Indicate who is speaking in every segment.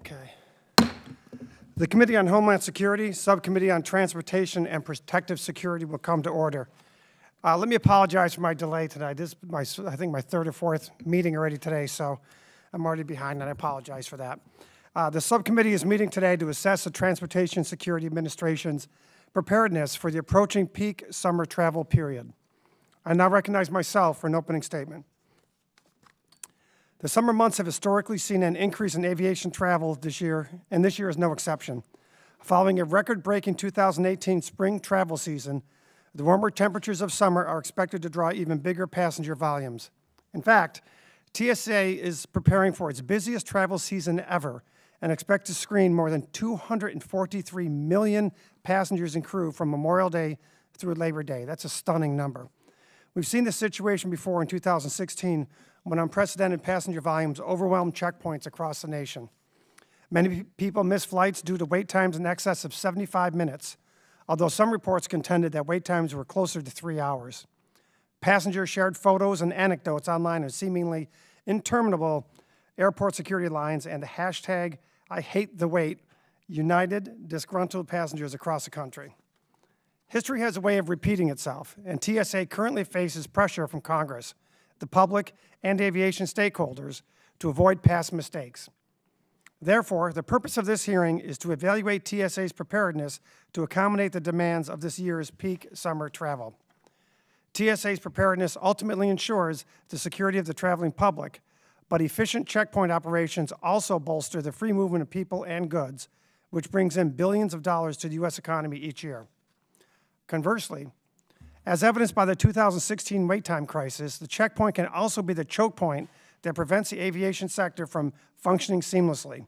Speaker 1: Okay. The Committee on Homeland Security, Subcommittee on Transportation and Protective Security will come to order. Uh, Let me apologize for my delay tonight. This is my, I think, my third or fourth meeting already today, so I'm already behind, and I apologize for that. Uh, The subcommittee is meeting today to assess the Transportation Security Administration's preparedness for the approaching peak summer travel period. I now recognize myself for an opening statement. The summer months have historically seen an increase in aviation travel this year, and this year is no exception. Following a record-breaking 2018 spring travel season, the warmer temperatures of summer are expected to draw even bigger passenger volumes. In fact, TSA is preparing for its busiest travel season ever and expect to screen more than 243 million passengers and crew from Memorial Day through Labor Day. That's a stunning number. We've seen this situation before in 2016 when unprecedented passenger volumes overwhelmed checkpoints across the nation. Many people miss flights due to wait times in excess of 75 minutes, although some reports contended that wait times were closer to three hours. Passengers shared photos and anecdotes online of seemingly interminable airport security lines and the hashtag I hate the wait united disgruntled passengers across the country. History has a way of repeating itself, and TSA currently faces pressure from Congress, the public, and aviation stakeholders to avoid past mistakes. Therefore, the purpose of this hearing is to evaluate TSA's preparedness to accommodate the demands of this year's peak summer travel. TSA's preparedness ultimately ensures the security of the traveling public, but efficient checkpoint operations also bolster the free movement of people and goods, which brings in billions of dollars to the U.S. economy each year. Conversely, as evidenced by the 2016 wait time crisis, the checkpoint can also be the choke point that prevents the aviation sector from functioning seamlessly.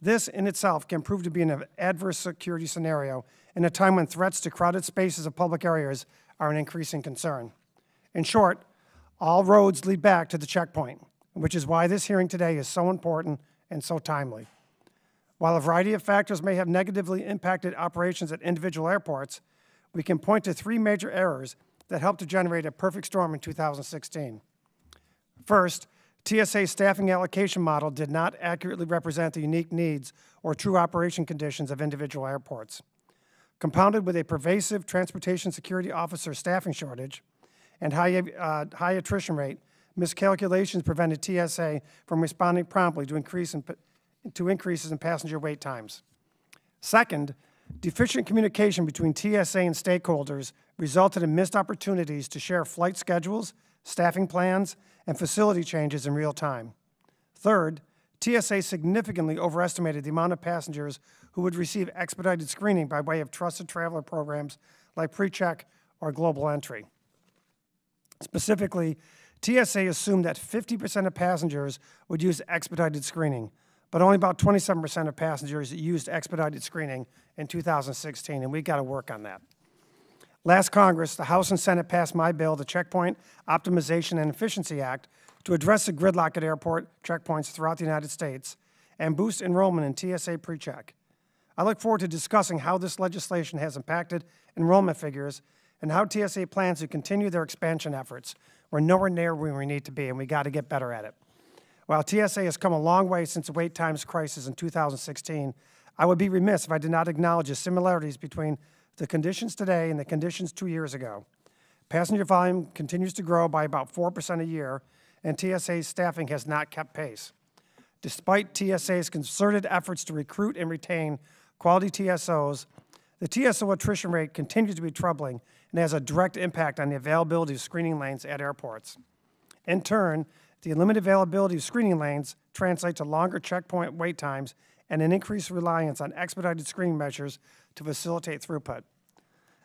Speaker 1: This in itself can prove to be an adverse security scenario in a time when threats to crowded spaces of public areas are an increasing concern. In short, all roads lead back to the checkpoint, which is why this hearing today is so important and so timely. While a variety of factors may have negatively impacted operations at individual airports, we can point to three major errors that helped to generate a perfect storm in 2016. First, TSA's staffing allocation model did not accurately represent the unique needs or true operation conditions of individual airports. Compounded with a pervasive transportation security officer staffing shortage and high, uh, high attrition rate, miscalculations prevented TSA from responding promptly to, increase in, to increases in passenger wait times. Second, deficient communication between TSA and stakeholders resulted in missed opportunities to share flight schedules, staffing plans, and facility changes in real time. Third, TSA significantly overestimated the amount of passengers who would receive expedited screening by way of trusted traveler programs like PreCheck or Global Entry. Specifically, TSA assumed that 50% of passengers would use expedited screening, but only about 27% of passengers used expedited screening in 2016, and we've got to work on that. Last Congress, the House and Senate passed my bill, the Checkpoint Optimization and Efficiency Act, to address the gridlock at airport checkpoints throughout the United States and boost enrollment in TSA PreCheck. I look forward to discussing how this legislation has impacted enrollment figures and how TSA plans to continue their expansion efforts. We're nowhere near where we need to be, and we got to get better at it. While TSA has come a long way since the wait times crisis in 2016, I would be remiss if I did not acknowledge the similarities between the conditions today and the conditions two years ago. Passenger volume continues to grow by about 4% a year, and TSA's staffing has not kept pace. Despite TSA's concerted efforts to recruit and retain quality TSOs, the TSO attrition rate continues to be troubling and has a direct impact on the availability of screening lanes at airports. In turn, the limited availability of screening lanes translates to longer checkpoint wait times and an increased reliance on expedited screening measures to facilitate throughput.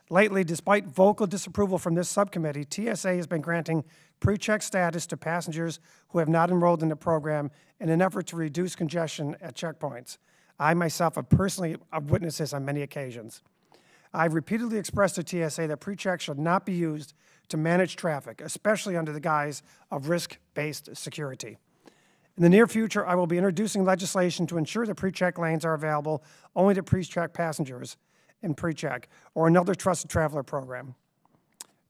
Speaker 1: Lately, despite vocal disapproval from this subcommittee, TSA has been granting pre-check status to passengers who have not enrolled in the program in an effort to reduce congestion at checkpoints. I myself have personally witnessed this on many occasions. I've repeatedly expressed to TSA that pre-check should not be used to manage traffic, especially under the guise of risk-based security. In the near future, I will be introducing legislation to ensure that pre-check lanes are available only to pre-check passengers in pre-check or another trusted traveler program.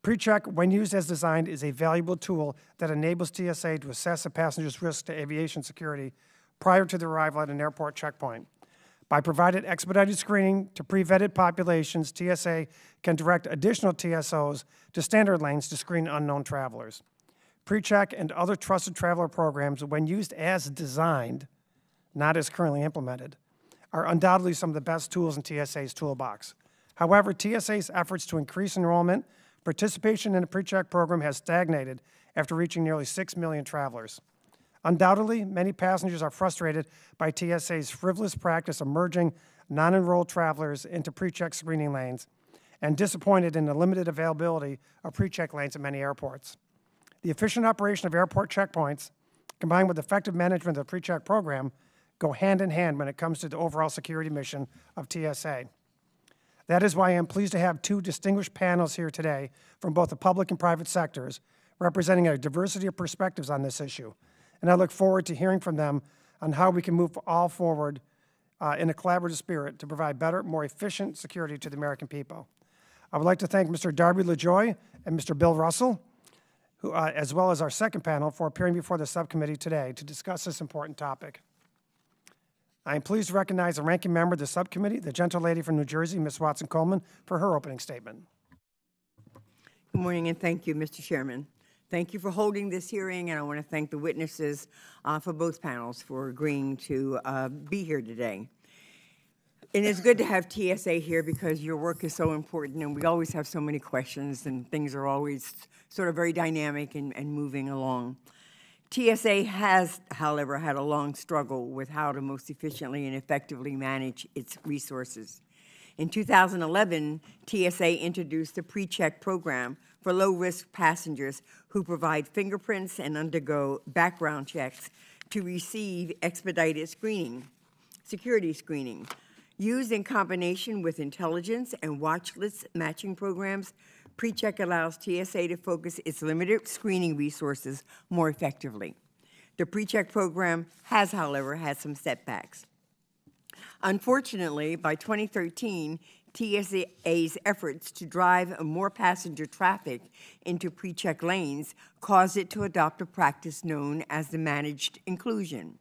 Speaker 1: Pre-check, when used as designed, is a valuable tool that enables TSA to assess a passenger's risk to aviation security prior to their arrival at an airport checkpoint. By providing expedited screening to pre-vetted populations, TSA can direct additional TSOs to standard lanes to screen unknown travelers. PreCheck and other trusted traveler programs, when used as designed, not as currently implemented, are undoubtedly some of the best tools in TSA's toolbox. However, TSA's efforts to increase enrollment, participation in the PreCheck program has stagnated after reaching nearly 6 million travelers. Undoubtedly, many passengers are frustrated by TSA's frivolous practice of merging non-enrolled travelers into pre-check screening lanes and disappointed in the limited availability of pre-check lanes at many airports. The efficient operation of airport checkpoints, combined with effective management of the pre-check program, go hand in hand when it comes to the overall security mission of TSA. That is why I am pleased to have two distinguished panels here today from both the public and private sectors, representing a diversity of perspectives on this issue and I look forward to hearing from them on how we can move all forward uh, in a collaborative spirit to provide better, more efficient security to the American people. I would like to thank Mr. Darby LaJoye and Mr. Bill Russell, who, uh, as well as our second panel, for appearing before the subcommittee today to discuss this important topic. I am pleased to recognize the ranking member of the subcommittee, the gentle lady from New Jersey, Ms. Watson Coleman, for her opening statement.
Speaker 2: Good morning and thank you, Mr. Chairman. Thank you for holding this hearing, and I want to thank the witnesses uh, for both panels for agreeing to uh, be here today. And it's good to have TSA here because your work is so important, and we always have so many questions, and things are always sort of very dynamic and, and moving along. TSA has, however, had a long struggle with how to most efficiently and effectively manage its resources. In 2011, TSA introduced a pre-check program for low-risk passengers who provide fingerprints and undergo background checks to receive expedited screening, security screening. Used in combination with intelligence and watch list matching programs, PreCheck allows TSA to focus its limited screening resources more effectively. The PreCheck program has, however, had some setbacks. Unfortunately, by 2013, TSA's efforts to drive more passenger traffic into pre-check lanes caused it to adopt a practice known as the managed inclusion,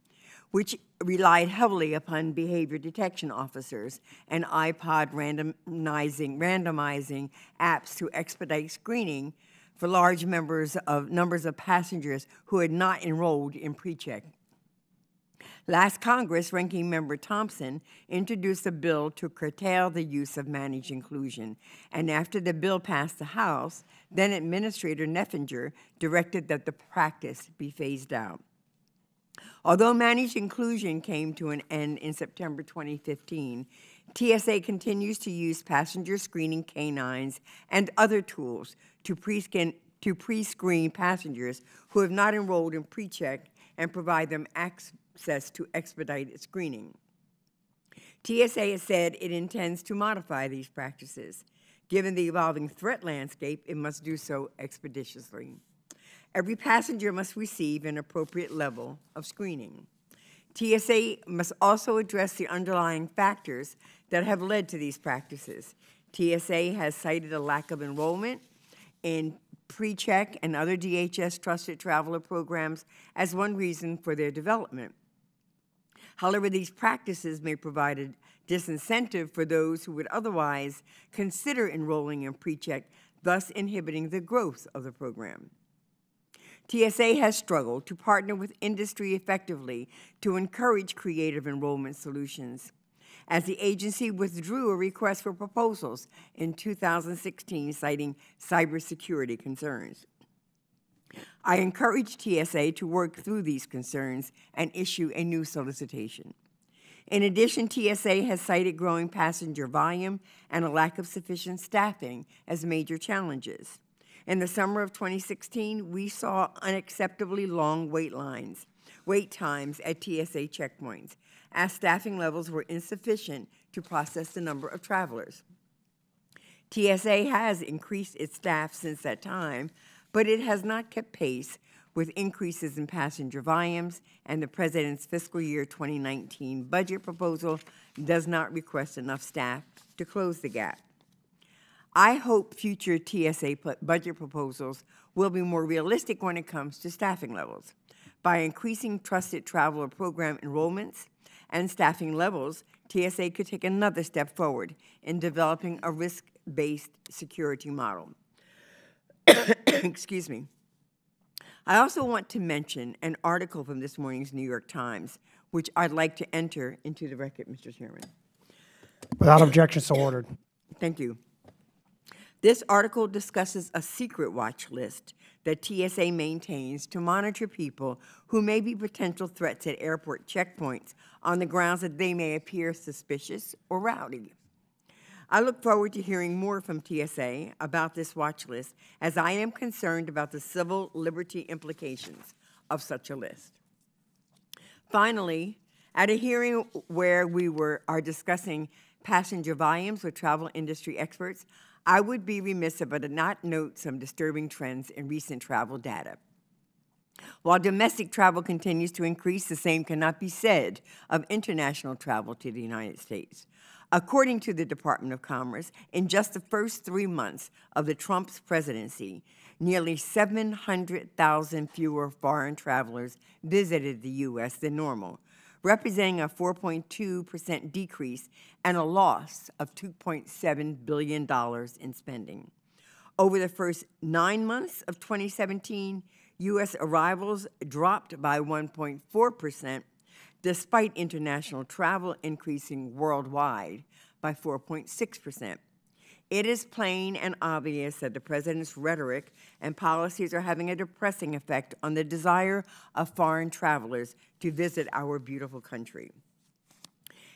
Speaker 2: which relied heavily upon behavior detection officers and iPod randomizing, randomizing apps to expedite screening for large members of numbers of passengers who had not enrolled in pre-check Last Congress, Ranking Member Thompson introduced a bill to curtail the use of managed inclusion, and after the bill passed the House, then Administrator Neffenger directed that the practice be phased out. Although managed inclusion came to an end in September 2015, TSA continues to use passenger screening canines and other tools to pre-screen passengers who have not enrolled in PreCheck and provide them access access to expedited screening. TSA has said it intends to modify these practices. Given the evolving threat landscape, it must do so expeditiously. Every passenger must receive an appropriate level of screening. TSA must also address the underlying factors that have led to these practices. TSA has cited a lack of enrollment in PreCheck and other DHS trusted traveler programs as one reason for their development. However, these practices may provide a disincentive for those who would otherwise consider enrolling in PreCheck, thus inhibiting the growth of the program. TSA has struggled to partner with industry effectively to encourage creative enrollment solutions. As the agency withdrew a request for proposals in 2016 citing cybersecurity concerns. I encourage TSA to work through these concerns and issue a new solicitation. In addition, TSA has cited growing passenger volume and a lack of sufficient staffing as major challenges. In the summer of 2016, we saw unacceptably long wait lines, wait times at TSA checkpoints, as staffing levels were insufficient to process the number of travelers. TSA has increased its staff since that time, but it has not kept pace with increases in passenger volumes, and the President's fiscal year 2019 budget proposal does not request enough staff to close the gap. I hope future TSA budget proposals will be more realistic when it comes to staffing levels. By increasing trusted traveler program enrollments and staffing levels, TSA could take another step forward in developing a risk-based security model. Excuse me. I also want to mention an article from this morning's New York Times, which I'd like to enter into the record, Mr. Chairman.
Speaker 1: Without objection, so ordered.
Speaker 2: Thank you. This article discusses a secret watch list that TSA maintains to monitor people who may be potential threats at airport checkpoints on the grounds that they may appear suspicious or rowdy. I look forward to hearing more from TSA about this watch list as I am concerned about the civil liberty implications of such a list. Finally, at a hearing where we were, are discussing passenger volumes with travel industry experts, I would be remiss if I did not note some disturbing trends in recent travel data. While domestic travel continues to increase, the same cannot be said of international travel to the United States. According to the Department of Commerce, in just the first three months of the Trump's presidency, nearly 700,000 fewer foreign travelers visited the U.S. than normal, representing a 4.2% decrease and a loss of $2.7 billion in spending. Over the first nine months of 2017, U.S. arrivals dropped by 1.4%, despite international travel increasing worldwide by 4.6%. It is plain and obvious that the president's rhetoric and policies are having a depressing effect on the desire of foreign travelers to visit our beautiful country.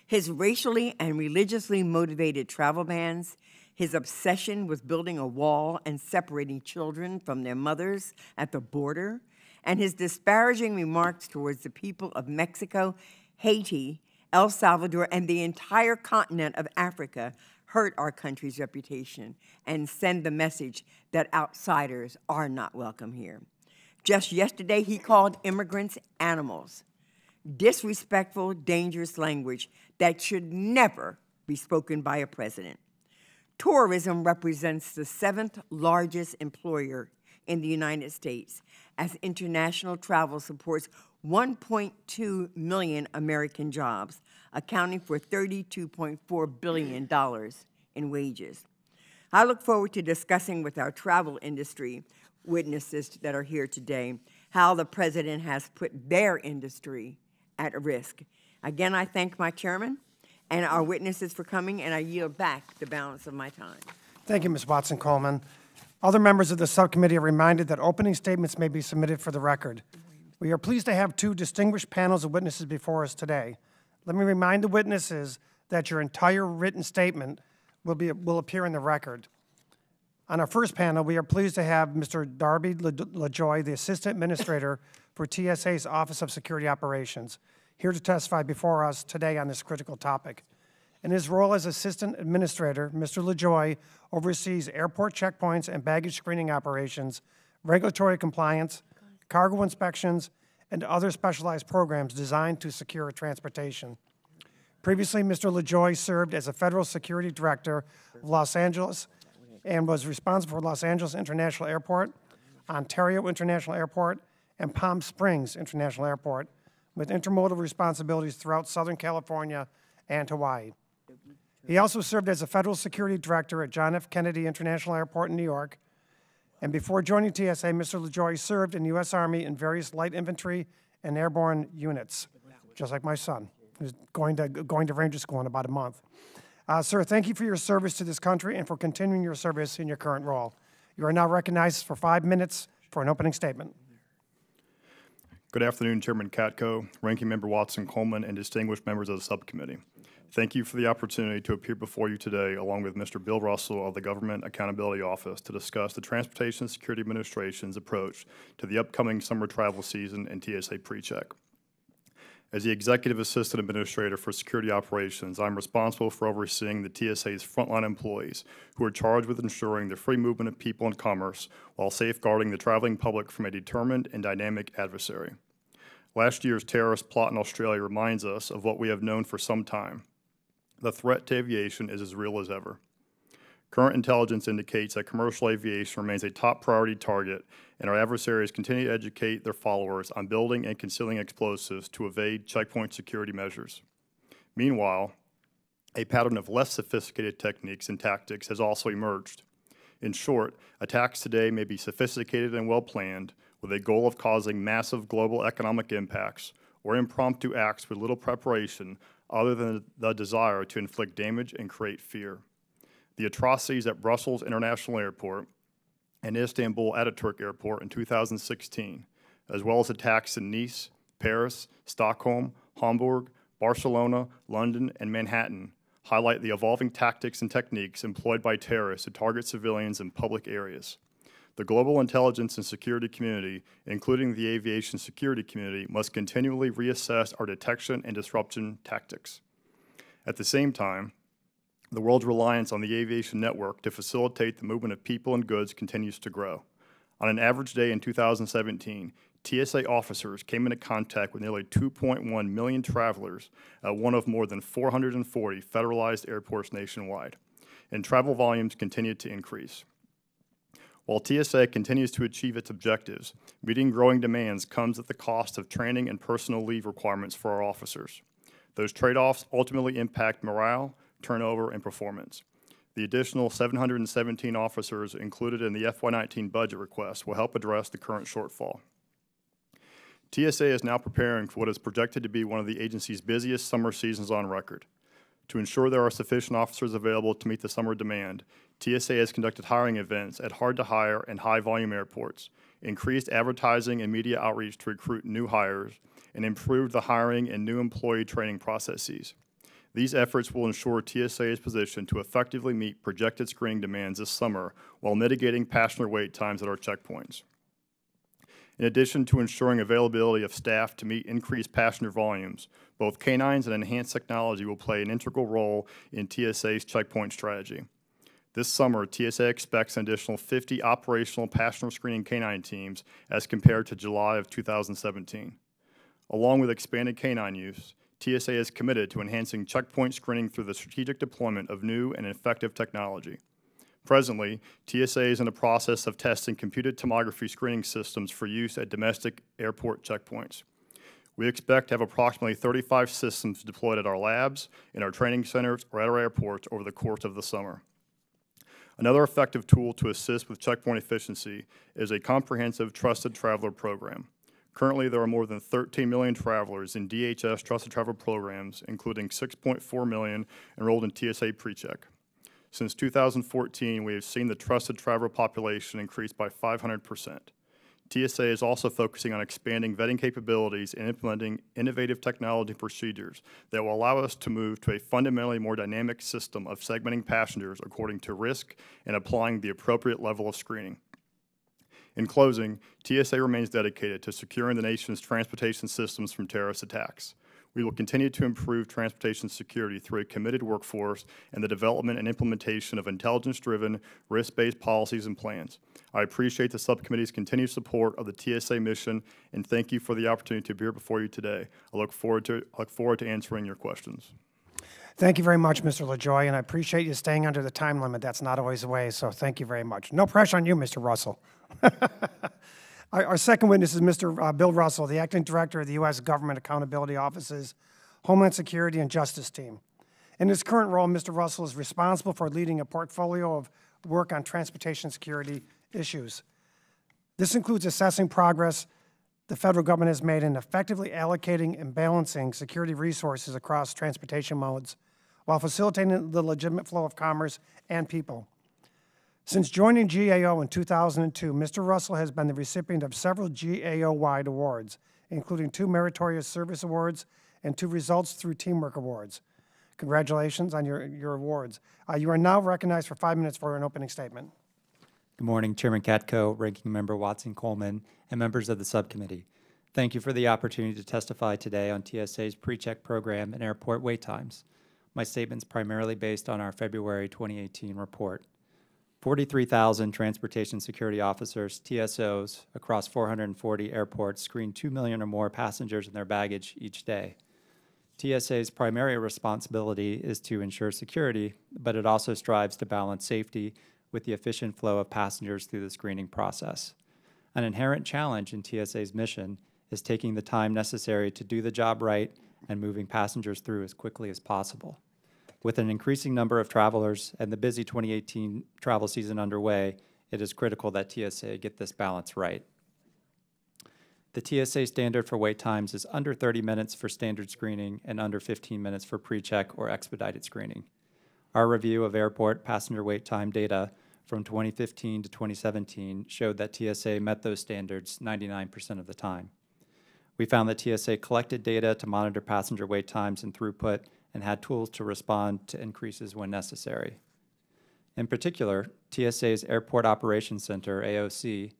Speaker 2: His racially and religiously motivated travel bans, his obsession with building a wall and separating children from their mothers at the border, and his disparaging remarks towards the people of Mexico, Haiti, El Salvador, and the entire continent of Africa hurt our country's reputation and send the message that outsiders are not welcome here. Just yesterday, he called immigrants animals. Disrespectful, dangerous language that should never be spoken by a president. Tourism represents the seventh largest employer in the United States as international travel supports 1.2 million American jobs, accounting for $32.4 billion in wages. I look forward to discussing with our travel industry witnesses that are here today how the president has put their industry at risk. Again, I thank my chairman and our witnesses for coming, and I yield back the balance of my time.
Speaker 1: Thank you, Ms. Watson Coleman. Other members of the subcommittee are reminded that opening statements may be submitted for the record. We are pleased to have two distinguished panels of witnesses before us today. Let me remind the witnesses that your entire written statement will, be, will appear in the record. On our first panel, we are pleased to have Mr. Darby LaJoye, the Assistant Administrator for TSA's Office of Security Operations, here to testify before us today on this critical topic. In his role as Assistant Administrator, Mr. LaJoye oversees airport checkpoints and baggage screening operations, regulatory compliance, cargo inspections, and other specialized programs designed to secure transportation. Previously, Mr. LaJoye served as a federal security director of Los Angeles and was responsible for Los Angeles International Airport, Ontario International Airport, and Palm Springs International Airport, with intermodal responsibilities throughout Southern California and Hawaii. He also served as a federal security director at John F. Kennedy International Airport in New York and before joining TSA, Mr. LaJoye served in the U.S. Army in various light infantry and airborne units, just like my son, who's going to, going to Ranger School in about a month. Uh, sir, thank you for your service to this country and for continuing your service in your current role. You are now recognized for five minutes for an opening statement.
Speaker 3: Good afternoon, Chairman Katko, Ranking Member Watson Coleman, and distinguished members of the subcommittee. Thank you for the opportunity to appear before you today, along with Mr. Bill Russell of the Government Accountability Office, to discuss the Transportation Security Administration's approach to the upcoming summer travel season and TSA PreCheck. As the Executive Assistant Administrator for Security Operations, I'm responsible for overseeing the TSA's frontline employees who are charged with ensuring the free movement of people and commerce while safeguarding the traveling public from a determined and dynamic adversary. Last year's terrorist plot in Australia reminds us of what we have known for some time the threat to aviation is as real as ever. Current intelligence indicates that commercial aviation remains a top priority target, and our adversaries continue to educate their followers on building and concealing explosives to evade checkpoint security measures. Meanwhile, a pattern of less sophisticated techniques and tactics has also emerged. In short, attacks today may be sophisticated and well planned, with a goal of causing massive global economic impacts, or impromptu acts with little preparation other than the desire to inflict damage and create fear. The atrocities at Brussels International Airport and Istanbul Ataturk Airport in 2016, as well as attacks in Nice, Paris, Stockholm, Hamburg, Barcelona, London, and Manhattan, highlight the evolving tactics and techniques employed by terrorists to target civilians in public areas. The global intelligence and security community, including the aviation security community, must continually reassess our detection and disruption tactics. At the same time, the world's reliance on the aviation network to facilitate the movement of people and goods continues to grow. On an average day in 2017, TSA officers came into contact with nearly 2.1 million travelers at one of more than 440 federalized airports nationwide, and travel volumes continued to increase. While TSA continues to achieve its objectives, meeting growing demands comes at the cost of training and personal leave requirements for our officers. Those trade-offs ultimately impact morale, turnover, and performance. The additional 717 officers included in the FY19 budget request will help address the current shortfall. TSA is now preparing for what is projected to be one of the agency's busiest summer seasons on record. To ensure there are sufficient officers available to meet the summer demand, TSA has conducted hiring events at hard to hire and high volume airports, increased advertising and media outreach to recruit new hires, and improved the hiring and new employee training processes. These efforts will ensure TSA is positioned to effectively meet projected screening demands this summer while mitigating passenger wait times at our checkpoints. In addition to ensuring availability of staff to meet increased passenger volumes, both canines and enhanced technology will play an integral role in TSA's checkpoint strategy. This summer, TSA expects an additional 50 operational passenger screening canine teams as compared to July of 2017. Along with expanded canine use, TSA is committed to enhancing checkpoint screening through the strategic deployment of new and effective technology. Presently, TSA is in the process of testing computed tomography screening systems for use at domestic airport checkpoints. We expect to have approximately 35 systems deployed at our labs, in our training centers, or at our airports over the course of the summer. Another effective tool to assist with checkpoint efficiency is a comprehensive Trusted Traveler program. Currently, there are more than 13 million travelers in DHS Trusted Traveler programs, including 6.4 million enrolled in TSA PreCheck. Since 2014, we have seen the trusted traveler population increase by 500%. TSA is also focusing on expanding vetting capabilities and implementing innovative technology procedures that will allow us to move to a fundamentally more dynamic system of segmenting passengers according to risk and applying the appropriate level of screening. In closing, TSA remains dedicated to securing the nation's transportation systems from terrorist attacks. We will continue to improve transportation security through a committed workforce and the development and implementation of intelligence-driven, risk-based policies and plans. I appreciate the subcommittee's continued support of the TSA mission and thank you for the opportunity to appear before you today. I look forward to, look forward to answering your questions.
Speaker 1: Thank you very much, Mr. LaJoye, and I appreciate you staying under the time limit. That's not always the way, so thank you very much. No pressure on you, Mr. Russell. Our, our second witness is Mr. uh, Bill Russell, the Acting Director of the U.S. Government Accountability Office's Homeland Security and Justice Team. In his current role, Mr. Russell is responsible for leading a portfolio of work on transportation security issues. This includes assessing progress the federal government has made in effectively allocating and balancing security resources across transportation modes while facilitating the legitimate flow of commerce and people. Since joining GAO in 2002, Mr. Russell has been the recipient of several GAO-wide awards, including two Meritorious Service Awards and two Results Through Teamwork Awards. Congratulations on your, your awards. Uh, you are now recognized for five minutes for an opening statement.
Speaker 4: Good morning, Chairman Katko, Ranking Member Watson Coleman, and members of the subcommittee. Thank you for the opportunity to testify today on TSA's pre-check program and airport wait times. My statement is primarily based on our February 2018 report. 43,000 transportation security officers, TSOs, across 440 airports screen 2 million or more passengers and their baggage each day. TSA's primary responsibility is to ensure security, but it also strives to balance safety with the efficient flow of passengers through the screening process. An inherent challenge in TSA's mission is taking the time necessary to do the job right and moving passengers through as quickly as possible. With an increasing number of travelers and the busy 2018 travel season underway, it is critical that TSA get this balance right. The TSA standard for wait times is under 30 minutes for standard screening and under 15 minutes for pre-check or expedited screening. Our review of airport passenger wait time data from 2015 to 2017 showed that TSA met those standards 99% of the time. We found that TSA collected data to monitor passenger wait times and throughput and had tools to respond to increases when necessary. In particular, TSA's Airport Operations Center, AOC,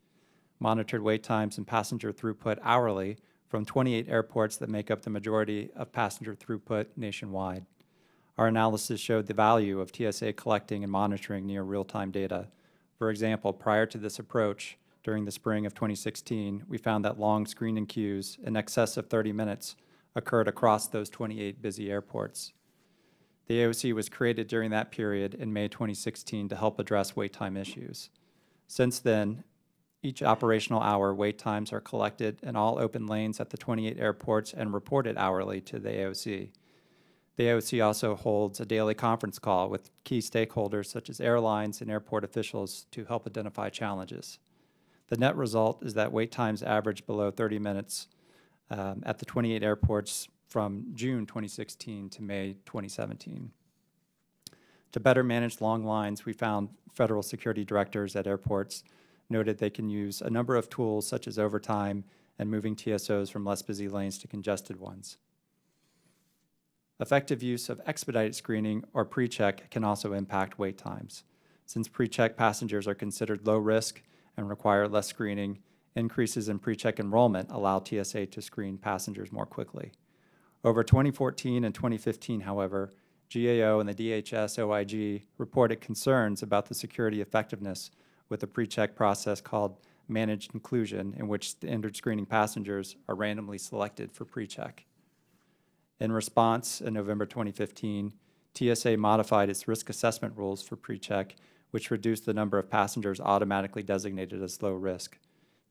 Speaker 4: monitored wait times and passenger throughput hourly from 28 airports that make up the majority of passenger throughput nationwide. Our analysis showed the value of TSA collecting and monitoring near real-time data. For example, prior to this approach, during the spring of 2016, we found that long screening queues in excess of 30 minutes occurred across those 28 busy airports. The AOC was created during that period in May 2016 to help address wait time issues. Since then, each operational hour, wait times are collected in all open lanes at the 28 airports and reported hourly to the AOC. The AOC also holds a daily conference call with key stakeholders such as airlines and airport officials to help identify challenges. The net result is that wait times average below 30 minutes um, at the 28 airports from June 2016 to May 2017. To better manage long lines, we found federal security directors at airports noted they can use a number of tools such as overtime and moving TSOs from less busy lanes to congested ones. Effective use of expedited screening or pre-check can also impact wait times. Since pre-check passengers are considered low risk and require less screening, increases in pre-check enrollment allow TSA to screen passengers more quickly. Over 2014 and 2015, however, GAO and the DHS OIG reported concerns about the security effectiveness with a pre-check process called managed inclusion, in which standard screening passengers are randomly selected for pre-check. In response, in November 2015, TSA modified its risk assessment rules for pre-check, which reduced the number of passengers automatically designated as low risk.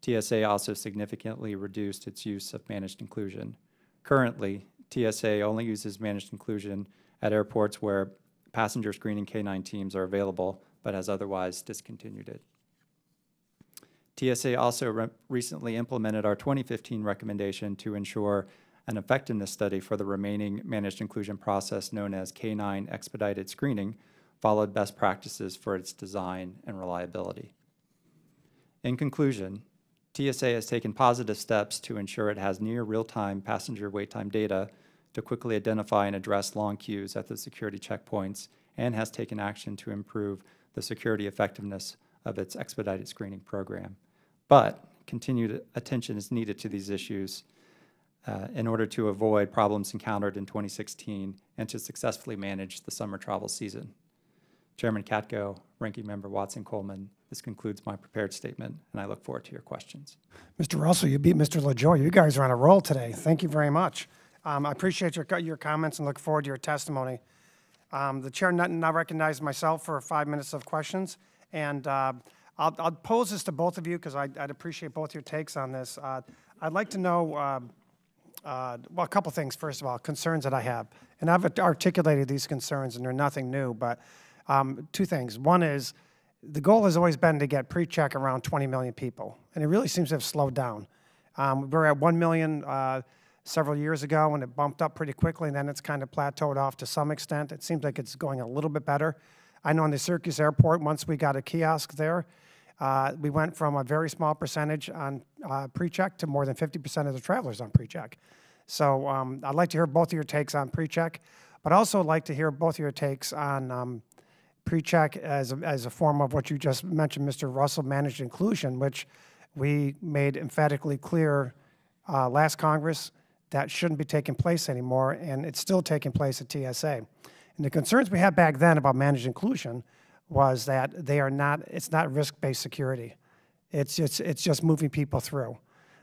Speaker 4: TSA also significantly reduced its use of managed inclusion. Currently, TSA only uses managed inclusion at airports where passenger screening K-9 teams are available, but has otherwise discontinued it. TSA also re recently implemented our 2015 recommendation to ensure an effectiveness study for the remaining managed inclusion process known as K-9 expedited screening, followed best practices for its design and reliability. In conclusion, TSA has taken positive steps to ensure it has near real-time passenger wait time data to quickly identify and address long queues at the security checkpoints and has taken action to improve the security effectiveness of its expedited screening program. But continued attention is needed to these issues uh, in order to avoid problems encountered in 2016 and to successfully manage the summer travel season. Chairman Katko, Ranking Member Watson Coleman, this concludes my prepared statement, and I look forward to your questions.
Speaker 1: Mr. Russell, you beat Mr. LaJoye. You guys are on a roll today. Thank you very much. Um, I appreciate your, your comments and look forward to your testimony. Um, the chair now recognizes myself for five minutes of questions, and uh, I'll, I'll, pose this to both of you because I'd, I'd, appreciate both your takes on this. Uh, I'd like to know, uh, uh, well, a couple things. First of all, concerns that I have, and I've articulated these concerns, and they're nothing new. But um, two things. One is the goal has always been to get pre-check around 20 million people, and it really seems to have slowed down. Um, we were at 1 million uh, several years ago, and it bumped up pretty quickly, and then it's kind of plateaued off to some extent. It seems like it's going a little bit better. I know in the Syracuse airport, once we got a kiosk there, uh, we went from a very small percentage on uh, pre-check to more than 50% of the travelers on pre-check. So um, I'd like to hear both of your takes on pre-check, but also like to hear both of your takes on um, pre-check as a, as a form of what you just mentioned, Mr. Russell, managed inclusion, which we made emphatically clear uh, last Congress that shouldn't be taking place anymore, and it's still taking place at TSA. And the concerns we had back then about managed inclusion was that they are not, it's not risk-based security. It's just, it's just moving people through.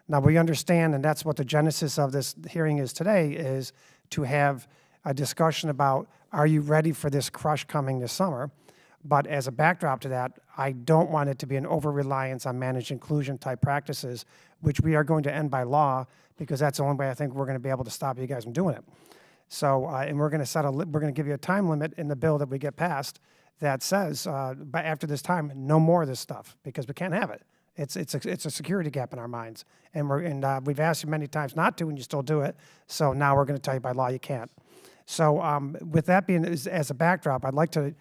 Speaker 1: Now we understand, and that's what the genesis of this hearing is today, is to have a discussion about, are you ready for this crush coming this summer? But as a backdrop to that, I don't want it to be an over-reliance on managed inclusion type practices, which we are going to end by law, because that's the only way I think we're going to be able to stop you guys from doing it. So, uh, and we're going to set a, we're going to give you a time limit in the bill that we get passed that says, uh, by after this time, no more of this stuff, because we can't have it. It's, it's, a, it's a security gap in our minds. And we're, and, uh, we've asked you many times not to, and you still do it. So now we're going to tell you by law you can't. So, um, with that being as, as a backdrop, I'd like to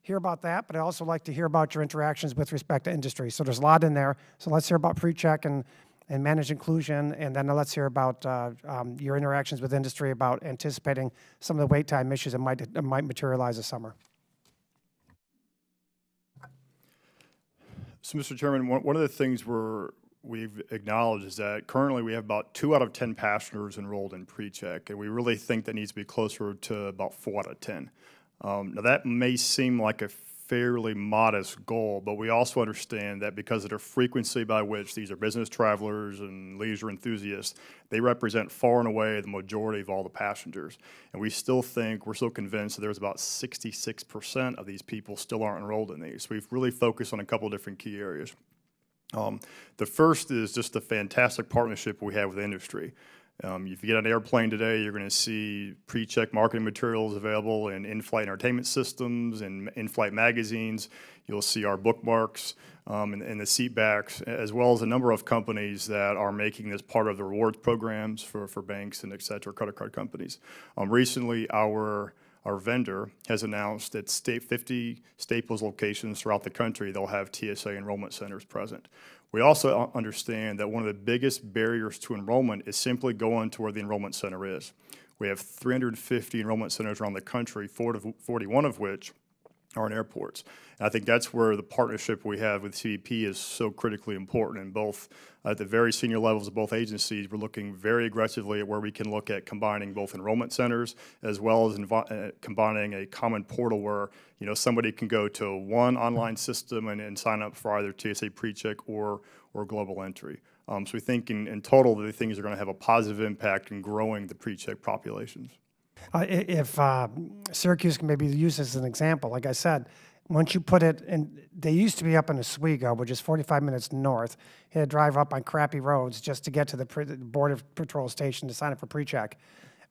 Speaker 1: hear about that, but I'd also like to hear about your interactions with respect to industry. So there's a lot in there. So let's hear about pre-check and, and managed inclusion, and then let's hear about uh, um, your interactions with industry about anticipating some of the wait time issues that might, that might materialize this summer.
Speaker 3: So, Mr. Chairman, one, one of the things we're, we've acknowledged is that currently we have about two out of 10 passengers enrolled in pre-check, and we really think that needs to be closer to about four out of 10. Um, now, that may seem like a fairly modest goal, but we also understand that because of the frequency by which these are business travelers and leisure enthusiasts, they represent far and away the majority of all the passengers. And we still think, we're still convinced that there's about 66% of these people still aren't enrolled in these. So we've really focused on a couple of different key areas. Um, the first is just the fantastic partnership we have with industry. Um, if you get on an airplane today, you're going to see pre-check marketing materials available in in-flight entertainment systems and in-flight magazines. You'll see our bookmarks um, and, and, the seat backs, as well as a number of companies that are making this part of the rewards programs for, for banks and et cetera, credit card companies. Um, recently, our our vendor has announced that state 50 Staples locations throughout the country, they'll have TSA enrollment centers present. We also understand that one of the biggest barriers to enrollment is simply going to where the enrollment center is. We have 350 enrollment centers around the country, 41 of which are in airports. And I think that's where the partnership we have with CBP is so critically important. And both at the very senior levels of both agencies, we're looking very aggressively at where we can look at combining both enrollment centers as well as uh, combining a common portal where you know somebody can go to one online system and, and sign up for either TSA PreCheck or or global entry. Um, so we think in, in total, the things are going to have a positive impact in growing the PreCheck populations.
Speaker 1: Uh, if uh, Syracuse can maybe use as an example, like I said, once you put it in, they used to be up in Oswego, which is 45 minutes north. You had to drive up on crappy roads just to get to the Border Patrol station to sign up for pre-check.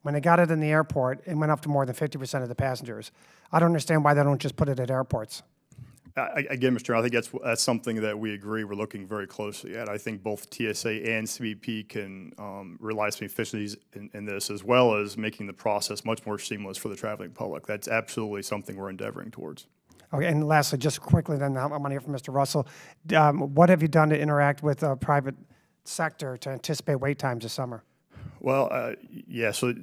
Speaker 1: When they got it in the airport, it went up to more than 50% of the passengers. I don't understand why they don't just put it at airports.
Speaker 3: I, again, Mr. Chairman, I think that's that's something that we agree we're looking very closely at. I think both TSA and CBP can um, realize some efficiencies in, in, this, as well as making the process much more seamless for the traveling public. That's absolutely something we're endeavoring towards.
Speaker 1: Okay, and lastly, just quickly, then I'm going to hear from Mr. Russell. Um, what have you done to interact with the private sector to anticipate wait times this summer?
Speaker 3: Well, uh, yeah. So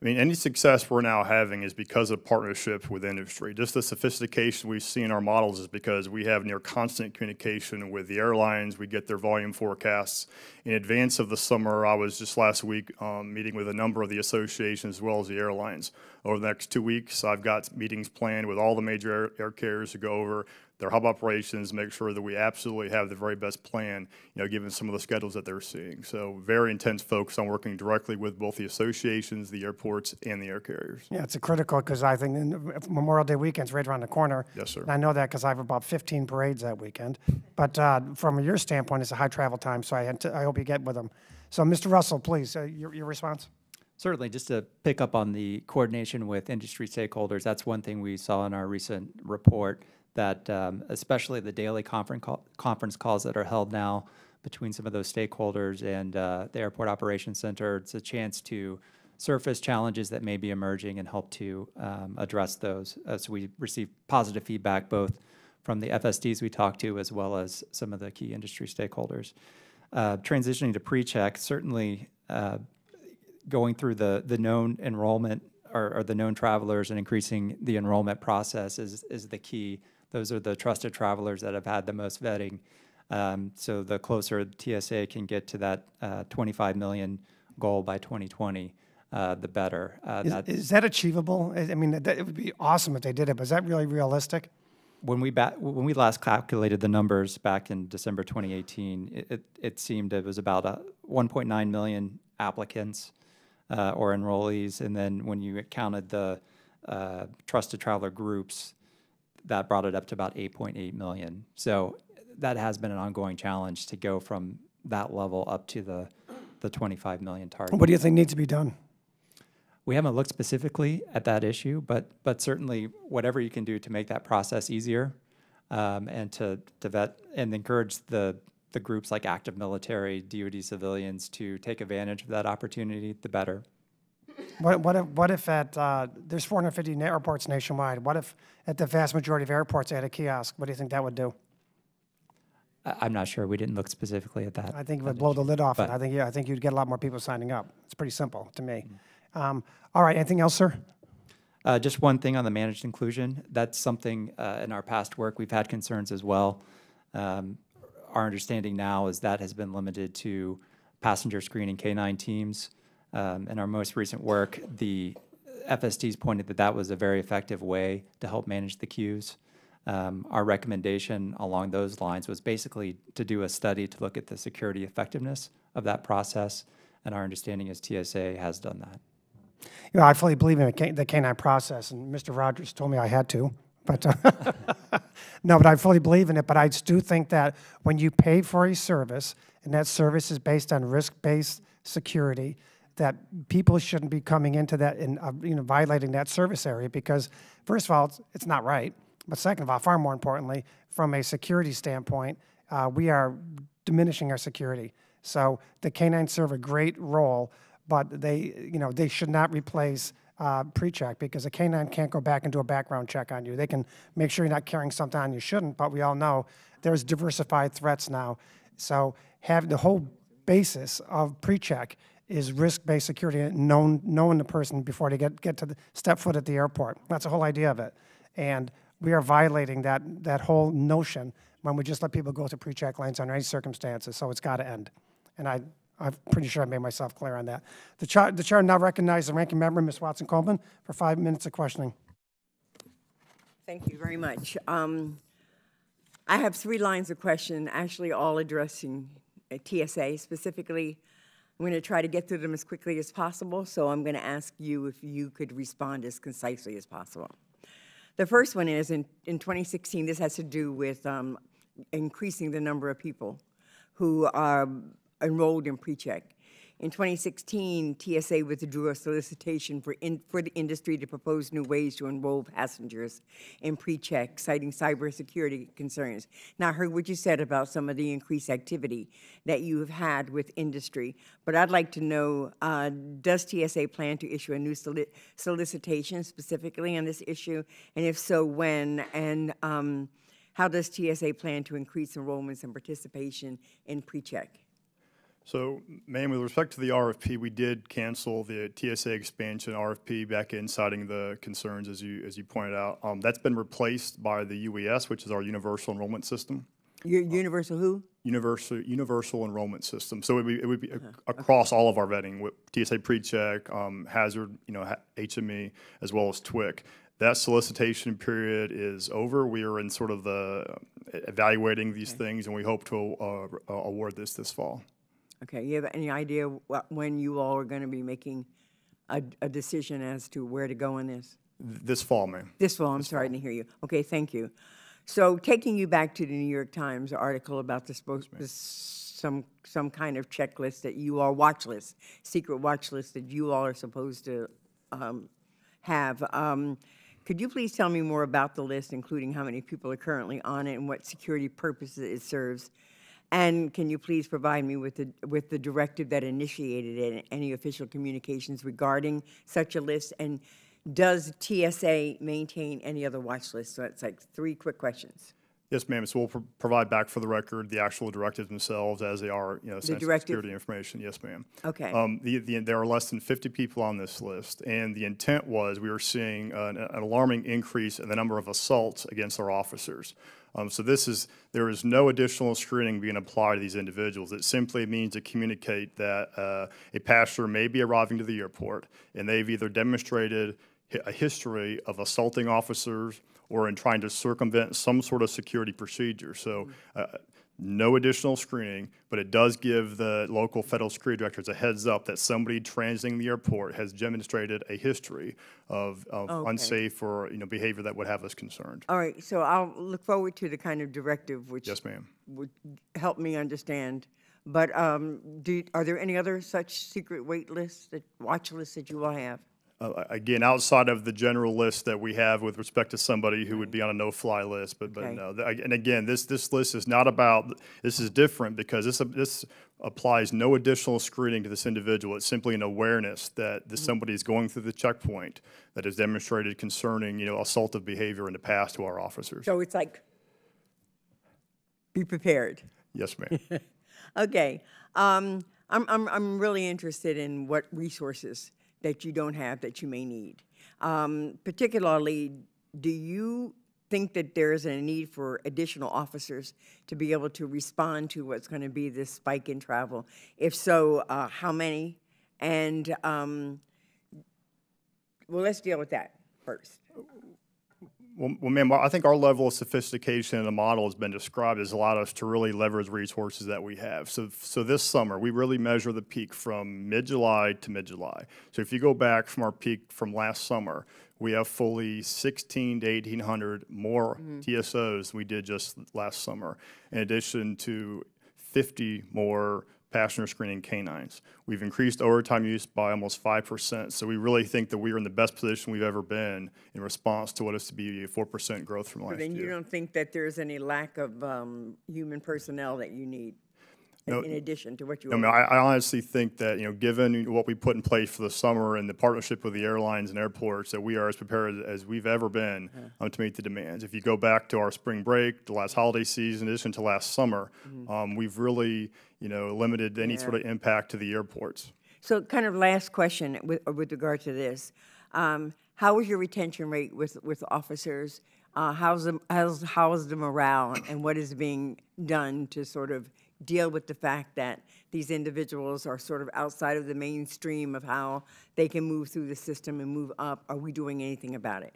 Speaker 3: I mean, any success we're now having is because of partnerships with industry. Just the sophistication we see in our models is because we have near constant communication with the airlines. We get their volume forecasts. In advance of the summer, I was just last week um, meeting with a number of the associations as well as the airlines. Over the next two weeks, I've got meetings planned with all the major air, air carriers to go over their hub operations, make sure that we absolutely have the very best plan, you know, given some of the schedules that they're seeing. So very intense focus on working directly with both the associations, the airports, and the air carriers.
Speaker 1: Yeah, it's a critical because I think Memorial Day weekend's right around the corner.
Speaker 3: Yes, sir.
Speaker 1: And I know that because I have about 15 parades that weekend. But uh, from your standpoint, it's a high travel time, so I, I hope you get with them. So, Mr. Russell, please, uh, your, your response.
Speaker 4: Certainly, just to pick up on the coordination with industry stakeholders, that's one thing we saw in our recent report that um, especially the daily conference, call, conference calls that are held now between some of those stakeholders and uh, the Airport Operations Center, it's a chance to surface challenges that may be emerging and help to um, address those. Uh, so we receive positive feedback both from the FSDs we talked to as well as some of the key industry stakeholders. Uh, transitioning to pre-check, certainly uh, going through the, the known enrollment or, or, the known travelers and increasing the enrollment process is, is the key those are the trusted travelers that have had the most vetting. Um, so the closer TSA can get to that uh, 25 million goal by 2020, uh, the better.
Speaker 1: Uh, is, that, is, that achievable? I mean, that, it would be awesome if they did it, but is that really realistic?
Speaker 4: When we when we last calculated the numbers back in December 2018, it, it, it seemed it was about 1.9 million applicants uh, or enrollees. And then when you counted the uh, trusted traveler groups, that brought it up to about 8.8 million. So that has been an ongoing challenge to go from that level up to the, the 25 million target.
Speaker 1: What do you think needs to be done?
Speaker 4: We haven't looked specifically at that issue, but, but certainly whatever you can do to make that process easier um, and to, to vet and encourage the, the groups like active military, DoD civilians to take advantage of that opportunity, the better.
Speaker 1: What, what if, what if at, uh, there's 450 airports nationwide, what if at the vast majority of airports they had a kiosk? What do you think that would do?
Speaker 4: I, I'm not sure. We didn't look specifically at that.
Speaker 1: I think it would blow the lid off it.
Speaker 4: But-
Speaker 1: I think, yeah, I think you'd get a lot more people signing up. It's pretty simple to me. Um, All right, anything else, sir?
Speaker 4: Uh, just one thing on the managed inclusion. That's something uh, in our past work we've had concerns as well. Um, our understanding now is that has been limited to passenger screening K9 teams. Um, in our most recent work, the FSDs pointed that that was a very effective way to help manage the queues. Um, our recommendation along those lines was basically to do a study to look at the security effectiveness of that process, and our understanding is TSA has done that.
Speaker 1: You know, I fully believe in the canine process, and Mr. Rogers told me I had to, but, uh, no, but I fully believe in it, but I do think that when you pay for a service, and that service is based on risk-based security, that people shouldn't be coming into that and, uh, you know, violating that service area, because first of all, it's, it's not right, but second of all, far more importantly, from a security standpoint, uh, we are diminishing our security. So the canines serve a great role, but they, you know, they should not replace uh, pre-check because a canine can't go back and do a background check on you. They can make sure you're not carrying something on you shouldn't, but we all know there's diversified threats now. So have the whole basis of pre-check is risk-based security, known, knowing the person before they get, get to the, step foot at the airport. That's the whole idea of it. And we are violating that, that whole notion when we just let people go through pre-check lanes under any circumstances, so it's got to end. And I, I'm pretty sure I made myself clear on that. The chair, the chair now recognizes the ranking member, Ms. Watson Coleman, for five minutes of questioning.
Speaker 2: Thank you very much. Um, I have three lines of question, actually all addressing uh, TSA specifically. I'm going to try to get through them as quickly as possible, so I'm going to ask you if you could respond as concisely as possible. The first one is, in, in 2016, this has to do with um, increasing the number of people who are enrolled in pre-check. In 2016, TSA withdrew a solicitation for, in, for the industry to propose new ways to enroll passengers in pre-check, citing cybersecurity concerns. Now, I heard what you said about some of the increased activity that you have had with industry, but I'd like to know, uh, does TSA plan to issue a new soli- solicitation specifically on this issue? And if so, when? And um, how does TSA plan to increase enrollments and participation in pre-check?
Speaker 3: So, ma'am, with respect to the RFP, we did cancel the TSA expansion RFP back in, citing the concerns as you, as you pointed out. Um, that's been replaced by the UES, which is our universal enrollment system.
Speaker 2: Your universal who?
Speaker 3: Universal, universal enrollment system. So it would be, it would be ac- across all of our vetting, with TSA PreCheck, um, Hazard, you know, HME, as well as TWIC. That solicitation period is over. We are in sort of the uh, evaluating these things, and we hope to uh, uh, award this this fall.
Speaker 2: Okay, you have any idea wh- when you all are going to be making a, a decision as to where to go in this?
Speaker 3: This fall, ma'am.
Speaker 2: This fall, I'm sorry, I didn't hear you. Okay, thank you. So taking you back to the New York Times article about the this, some, some kind of checklist that you all, watch list, secret watch list that you all are supposed to um, have. Um, Could you please tell me more about the list, including how many people are currently on it and what security purposes it serves? And can you please provide me with the, with the directive that initiated it, and any official communications regarding such a list? And does TSA maintain any other watch lists? So it's like three quick questions.
Speaker 3: Yes, ma'am. So we'll pro- provide back for the record the actual directives themselves as they are, you know, sensitive security information. Yes, ma'am.
Speaker 2: Okay.
Speaker 3: Um, the, the, there are less than 50 people on this list, and the intent was we were seeing an, an alarming increase in the number of assaults against our officers. Um, so this is there is no additional screening being applied to these individuals. It simply means to communicate that uh, a passenger may be arriving to the airport, and they've either demonstrated a history of assaulting officers or in trying to circumvent some sort of security procedure. So uh, no additional screening, but it does give the local federal security directors a heads up that somebody transiting the airport has demonstrated a history of, of
Speaker 2: Okay.
Speaker 3: unsafe or, you know, behavior that would have us concerned.
Speaker 2: All right, so I'll look forward to the kind of directive which
Speaker 3: Yes, ma'am.
Speaker 2: would help me understand. But um, do, are there any other such secret wait lists, that, watch lists that you will have?
Speaker 3: Uh, again, outside of the general list that we have with respect to somebody who would be on a no-fly list, but, but
Speaker 2: Okay.
Speaker 3: no. th- And again, this, this list is not about, this is different because this, this applies no additional screening to this individual. It's simply an awareness that this somebody is going through the checkpoint that has demonstrated concerning, you know, assaultive behavior in the past to our officers.
Speaker 2: So it's like, be prepared.
Speaker 3: Yes, ma'am.
Speaker 2: Okay. Um, I'm, I'm, I'm really interested in what resources that you don't have that you may need. Um, particularly, do you think that there is a need for additional officers to be able to respond to what's going to be this spike in travel? If so, uh, how many? And, um, well, let's deal with that first.
Speaker 3: Well, well, ma'am, I think our level of sophistication in the model has been described has allowed us to really leverage resources that we have. So, so this summer, we really measure the peak from mid-July to mid-July. So if you go back from our peak from last summer, we have fully 16 to 1,800 more mm-hmm. TSOs than we did just last summer, in addition to 50 more passenger screening canines. We've increased overtime use by almost 5%, so we really think that we are in the best position we've ever been in response to what is to be a 4% growth from last year.
Speaker 2: Then you
Speaker 3: year.
Speaker 2: don't think that there's any lack of um, human personnel that you need in in addition to what you
Speaker 3: I mean, I, I honestly think that, you know, given what we put in place for the summer and the partnership with the airlines and airports, that we are as prepared as we've ever been um, to meet the demands. If you go back to our spring break, the last holiday season, in addition to last summer, um, we've really, you know, limited any sort of impact to the airports.
Speaker 2: So kind of last question with, with regard to this. Um, how is your retention rate with, with officers? Uh, how's, the, how's, how's the morale and what is being done to sort of deal with the fact that these individuals are sort of outside of the mainstream of how they can move through the system and move up? Are we doing anything about it?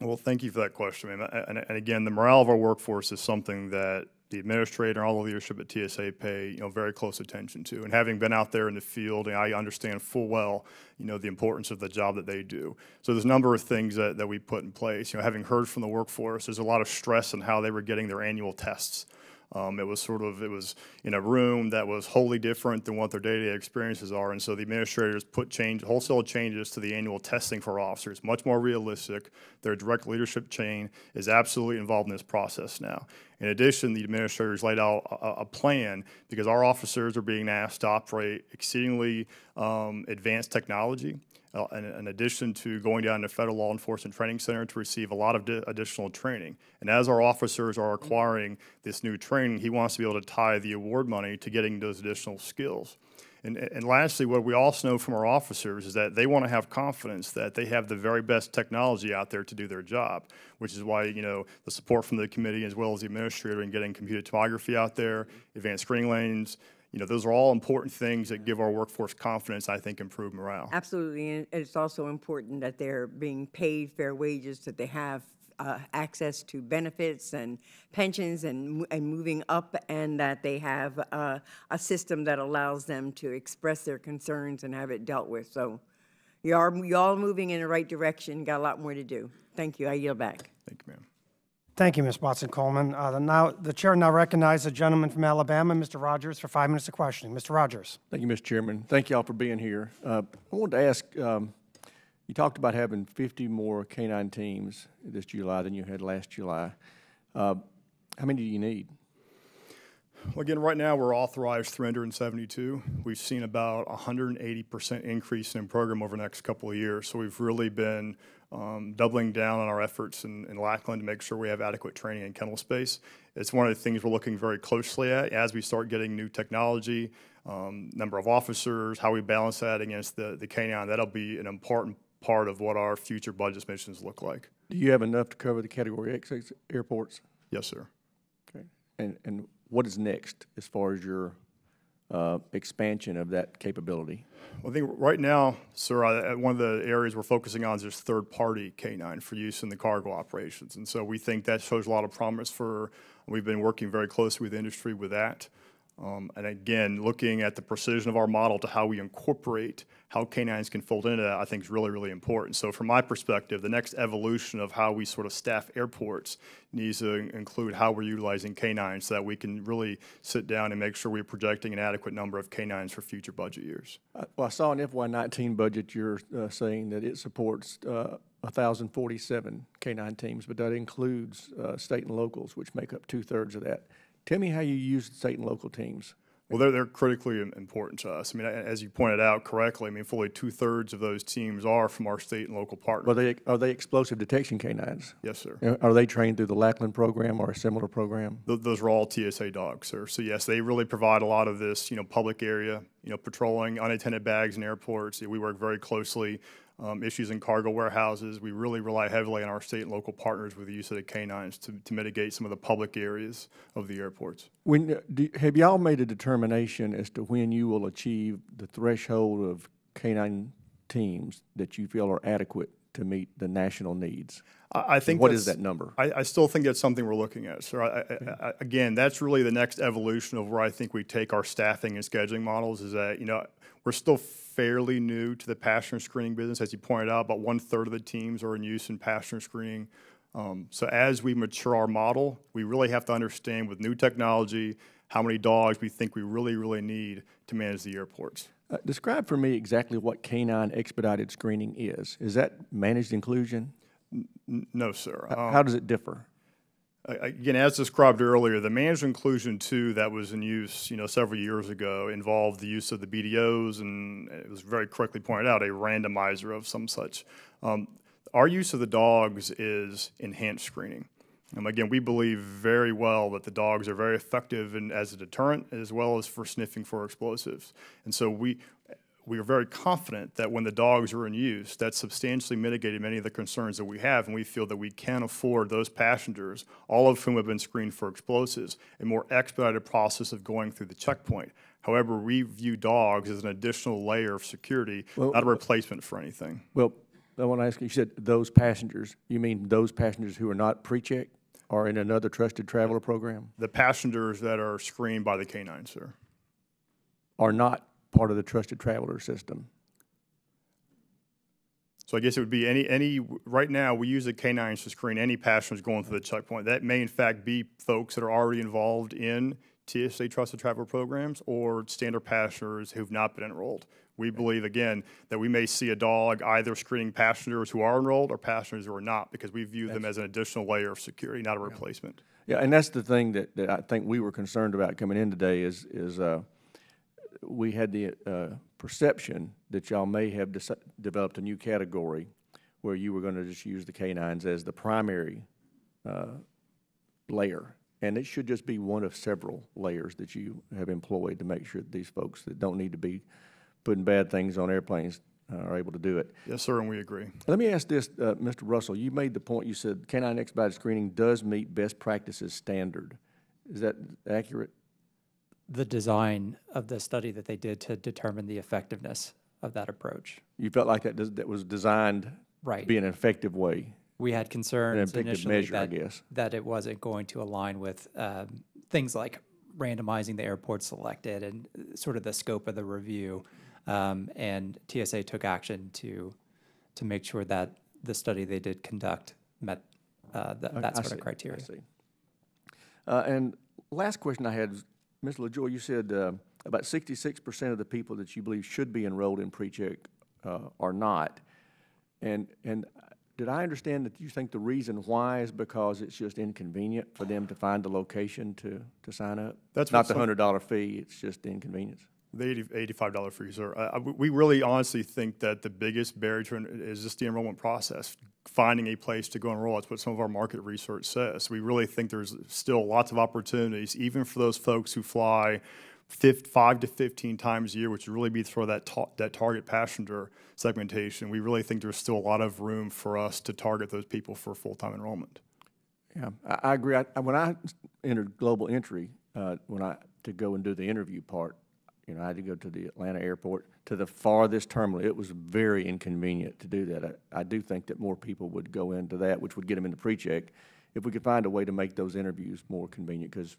Speaker 3: Well, thank you for that question, ma'am. And, and again, the morale of our workforce is something that the administrator and all the leadership at TSA pay, you know, very close attention to. And having been out there in the field, I understand full well, you know, the importance of the job that they do. So there's a number of things that, that we put in place. You know, having heard from the workforce, there's a lot of stress on how they were getting their annual tests. Um, it was sort of it was in a room that was wholly different than what their day-to-day experiences are, and so the administrators put change wholesale changes to the annual testing for officers, much more realistic. Their direct leadership chain is absolutely involved in this process now. In addition, the administrators laid out a, a plan because our officers are being asked to operate exceedingly um, advanced technology. Uh, in, in addition to going down to Federal Law Enforcement Training Center to receive a lot of di- additional training. And as our officers are acquiring this new training, he wants to be able to tie the award money to getting those additional skills. And, and lastly, what we also know from our officers is that they want to have confidence that they have the very best technology out there to do their job, which is why, you know, the support from the committee as well as the administrator in getting computed tomography out there, advanced screening lanes, you know, those are all important things that give our workforce confidence, I think, improve morale.
Speaker 2: Absolutely, and it's also important that they're being paid fair wages, that they have uh, access to benefits and pensions and, and moving up, and that they have uh, a system that allows them to express their concerns and have it dealt with. So you are, you all moving in the right direction, got a lot more to do. Thank you, I yield back.
Speaker 3: Thank you, ma'am.
Speaker 1: Thank you, Ms. Watson Coleman. Uh, the now, the chair now recognizes the gentleman from Alabama, Mr. Rogers, for five minutes of questioning. Mr. Rogers.
Speaker 5: Thank you, Mr. Chairman. Thank you all for being here. Uh, I wanted to ask, um, you talked about having 50 more K-9 teams this July than you had last July. Uh, How many do you need?
Speaker 3: Well, again, right now, we're authorized 372. We've seen about 180% increase in program over the next couple of years. So we've really been um, doubling down on our efforts in, in Lackland to make sure we have adequate training and kennel space. It's one of the things we're looking very closely at as we start getting new technology, um, number of officers, how we balance that against the, the canine. That'll be an important part of what our future budget missions look like.
Speaker 5: Do you have enough to cover the Category X airports?
Speaker 3: Yes, sir.
Speaker 5: Okay. And, and what is next as far as your uh, expansion of that capability?
Speaker 3: Well, I think right now, sir, I- one of the areas we're focusing on is this third-party K-9 for use in the cargo operations. And so we think that shows a lot of promise for, we've been working very closely with industry with that. Um, And again, looking at the precision of our model to how we incorporate how K-9s can fold into that, I think is really, really important. So from my perspective, the next evolution of how we sort of staff airports needs to include how we're utilizing K-9s so that we can really sit down and make sure we're projecting an adequate number of K-9s for future budget years.
Speaker 5: Uh, Well, I saw in FY nineteen budget, you're uh, saying that it supports uh, thousand forty-seven K-9 teams, but that includes uh, state and locals, which make up two-thirds of that. Tell me how you use state and local teams.
Speaker 3: Well, they're, they're critically important to us. I mean, as you pointed out correctly, I mean, fully two-thirds of those teams are from our state and local
Speaker 5: Are
Speaker 3: partners.
Speaker 5: they, are they explosive detection K-9s?
Speaker 3: Yes, sir.
Speaker 5: Are they trained through the Lackland program or a similar program?
Speaker 3: Th- Those are all TSA dogs, sir. So yes, they really provide a lot of this, you know, public area, you know, patrolling unattended bags in airports. We work very closely, um, issues in cargo warehouses. We really rely heavily on our state and local partners with the use of the canines to, to mitigate some of the public areas of the airports.
Speaker 5: When, uh, do, have y'all made a determination as to when you will achieve the threshold of K-9 teams that you feel are adequate to meet the national needs?
Speaker 3: I, think
Speaker 5: What is that number?
Speaker 3: I, I still think that's something we're looking at. So I, I, I, again, that's really the next evolution of where I think we take our staffing and scheduling models is that, you know, we're still fairly new to the passenger screening business. As you pointed out, about one third of the teams are in use in passenger screening. Um, so as we mature our model, we really have to understand with new technology, how many dogs we think we really, really need to manage the airports.
Speaker 5: Uh, Describe for me exactly what K-9 expedited screening is. Is that managed inclusion?
Speaker 3: N- No, sir. Um,
Speaker 5: How does it differ?
Speaker 3: Again, as described earlier, the managed inclusion two that was in use, you know, several years ago involved the use of the BDOs, and it was very correctly pointed out, a randomizer of some such. Um, our use of the dogs is enhanced screening. Um, again, we believe very well that the dogs are very effective in, as a deterrent as well as for sniffing for explosives. And so we, we are very confident that when the dogs are in use, that substantially mitigated many of the concerns that we have, and we feel that we can afford those passengers, all of whom have been screened for explosives, a more expedited process of going through the checkpoint. However, we view dogs as an additional layer of security, not a replacement for anything.
Speaker 5: Well, I want to ask you, you said those passengers, you mean those passengers who are not pre-checked or in another trusted traveler program?
Speaker 3: The passengers that are screened by the K-9, sir.
Speaker 5: Are not part of the trusted traveler system?
Speaker 3: So I guess it would be any, any, right now, we use the K-9s to screen any passengers going through the checkpoint. That may in fact be folks that are already involved in TSA Trusted Traveler programs or standard passengers who've not been enrolled. We believe, again, that we may see a dog either screening passengers who are enrolled or passengers who are not, because we view them as an additional layer of security, not a replacement.
Speaker 5: Yeah, and that's the thing that, that I think we were concerned about coming in today is, is, uh, we had the, uh, perception that y'all may have developed a new category where you were gonna just use the canines as the primary, uh, layer. And it should just be one of several layers that you have employed to make sure that these folks that don't need to be putting bad things on airplanes uh, are able to do it.
Speaker 3: Yes, sir, and we agree.
Speaker 5: Let me ask this, uh, Mr. Russell, you made the point, you said canine expedited screening does meet best practices standard. Is that accurate?
Speaker 4: The design of the study that they did to determine the effectiveness of that approach.
Speaker 5: You felt like that, that was designed
Speaker 4: right.
Speaker 5: to be an effective way?
Speaker 4: We had concerns initially
Speaker 5: measure, I
Speaker 4: that,
Speaker 5: guess.
Speaker 4: that it wasn't going to align with um, things like randomizing the airports selected and sort of the scope of the review. Um, And TSA took action to, to make sure that the study they did conduct met uh, that, that
Speaker 5: I
Speaker 4: sort
Speaker 5: see,
Speaker 4: of criteria.
Speaker 5: I. Uh, And last question I had, Ms. LaJoye, you said uh, about sixty-six percent of the people that you believe should be enrolled in pre-check uh, are not. And, and did I understand that you think the reason why is because it's just inconvenient for them to find a location to, to sign up?
Speaker 3: That's
Speaker 5: Not the
Speaker 3: some-
Speaker 5: hundred dollar fee, it's just inconvenience?
Speaker 3: The 80 $85 fee, sir. Uh, we- really honestly think that the biggest barrier to is just the enrollment process, finding a place to go enroll. That's what some of our market research says. We really think there's still lots of opportunities, even for those folks who fly five to 15 times a year, which would really be for that, ta- that target passenger segmentation. We really think there's still a lot of room for us to target those people for full-time enrollment.
Speaker 5: Yeah, I, I agree. I- when I entered Global Entry, uh, when I, to go and do the interview part, You know, I had to go to the Atlanta airport, to the farthest terminal. It was very inconvenient to do that. I, I do think that more people would go into that, which would get them into pre-check, if we could find a way to make those interviews more convenient, because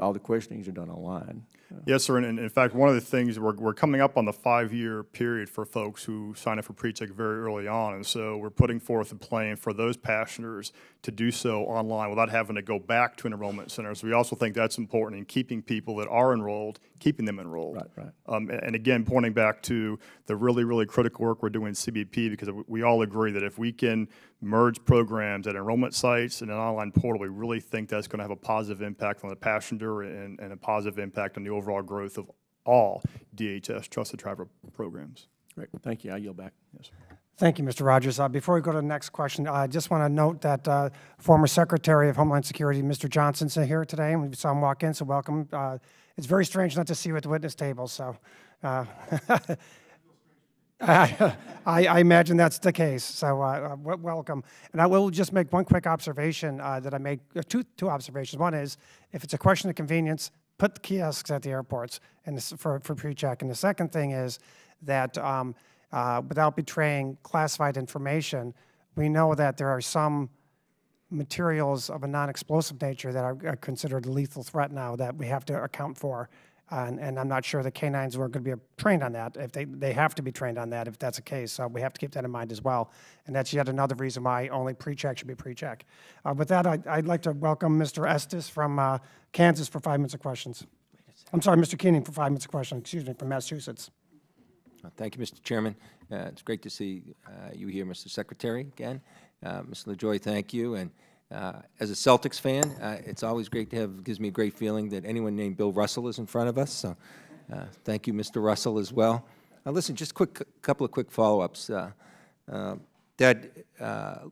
Speaker 5: all the questionings are done online.
Speaker 3: Yes, sir, and and in fact, one of the things, we're, we're coming up on the five-year period for folks who sign up for pre-check very early on, and so we're putting forth a plan for those passengers to do so online without having to go back to an enrollment center. So we also think that's important in keeping people that are enrolled, keeping them enrolled.
Speaker 5: Right, right.
Speaker 3: Um, and again, pointing back to the really, really critical work we're doing in CBP, because we- all agree that if we can merge programs at enrollment sites and an online portal, we really think that's going to have a positive impact on the passenger and, and a positive impact on the overall growth of all DHS trusted driver programs.
Speaker 5: Great, thank you. I yield back. Yes.
Speaker 1: Thank you, Mr. Rogers. Uh, Before we go to the next question, I just want to note that uh, former Secretary of Homeland Security, Mr. Johnson's here today, and we saw him walk in, so welcome. Uh, It's very strange not to see you at the witness table, so uh, I I imagine that's the case, so uh, uh, welcome. And I will just make one quick observation that I made, two two observations. One is, if it's a question of convenience, put the kiosks at the airports and this, for, for pre-check. And the second thing is that um, uh, without betraying classified information, we know that there are some materials of a non-explosive nature that are are considered a lethal threat now that we have to account for. And, and I'm not sure the canines were going to be trained on that. If they, they have to be trained on that if that's the case. So we have to keep that in mind as well. And that's yet another reason why only pre-check should be pre-check. Uh, with that, I'd, I'd like to welcome Mr. Estes from uh, Kansas for five minutes of questions. I'm sorry, Mr. Keating for five minutes of questions. Excuse me, from Massachusetts.
Speaker 6: Thank you, Mr. Chairman. Uh, It's great to see uh, you here, Mr. Secretary, again. Uh, Ms. LaJoye, thank you. And uh, as a Celtics fan, uh, it's always great to have, gives me a great feeling that anyone named Bill Russell is in front of us. So uh, thank you, Mr. Russell, as well. Now, listen, just quick, couple of quick follow-ups. That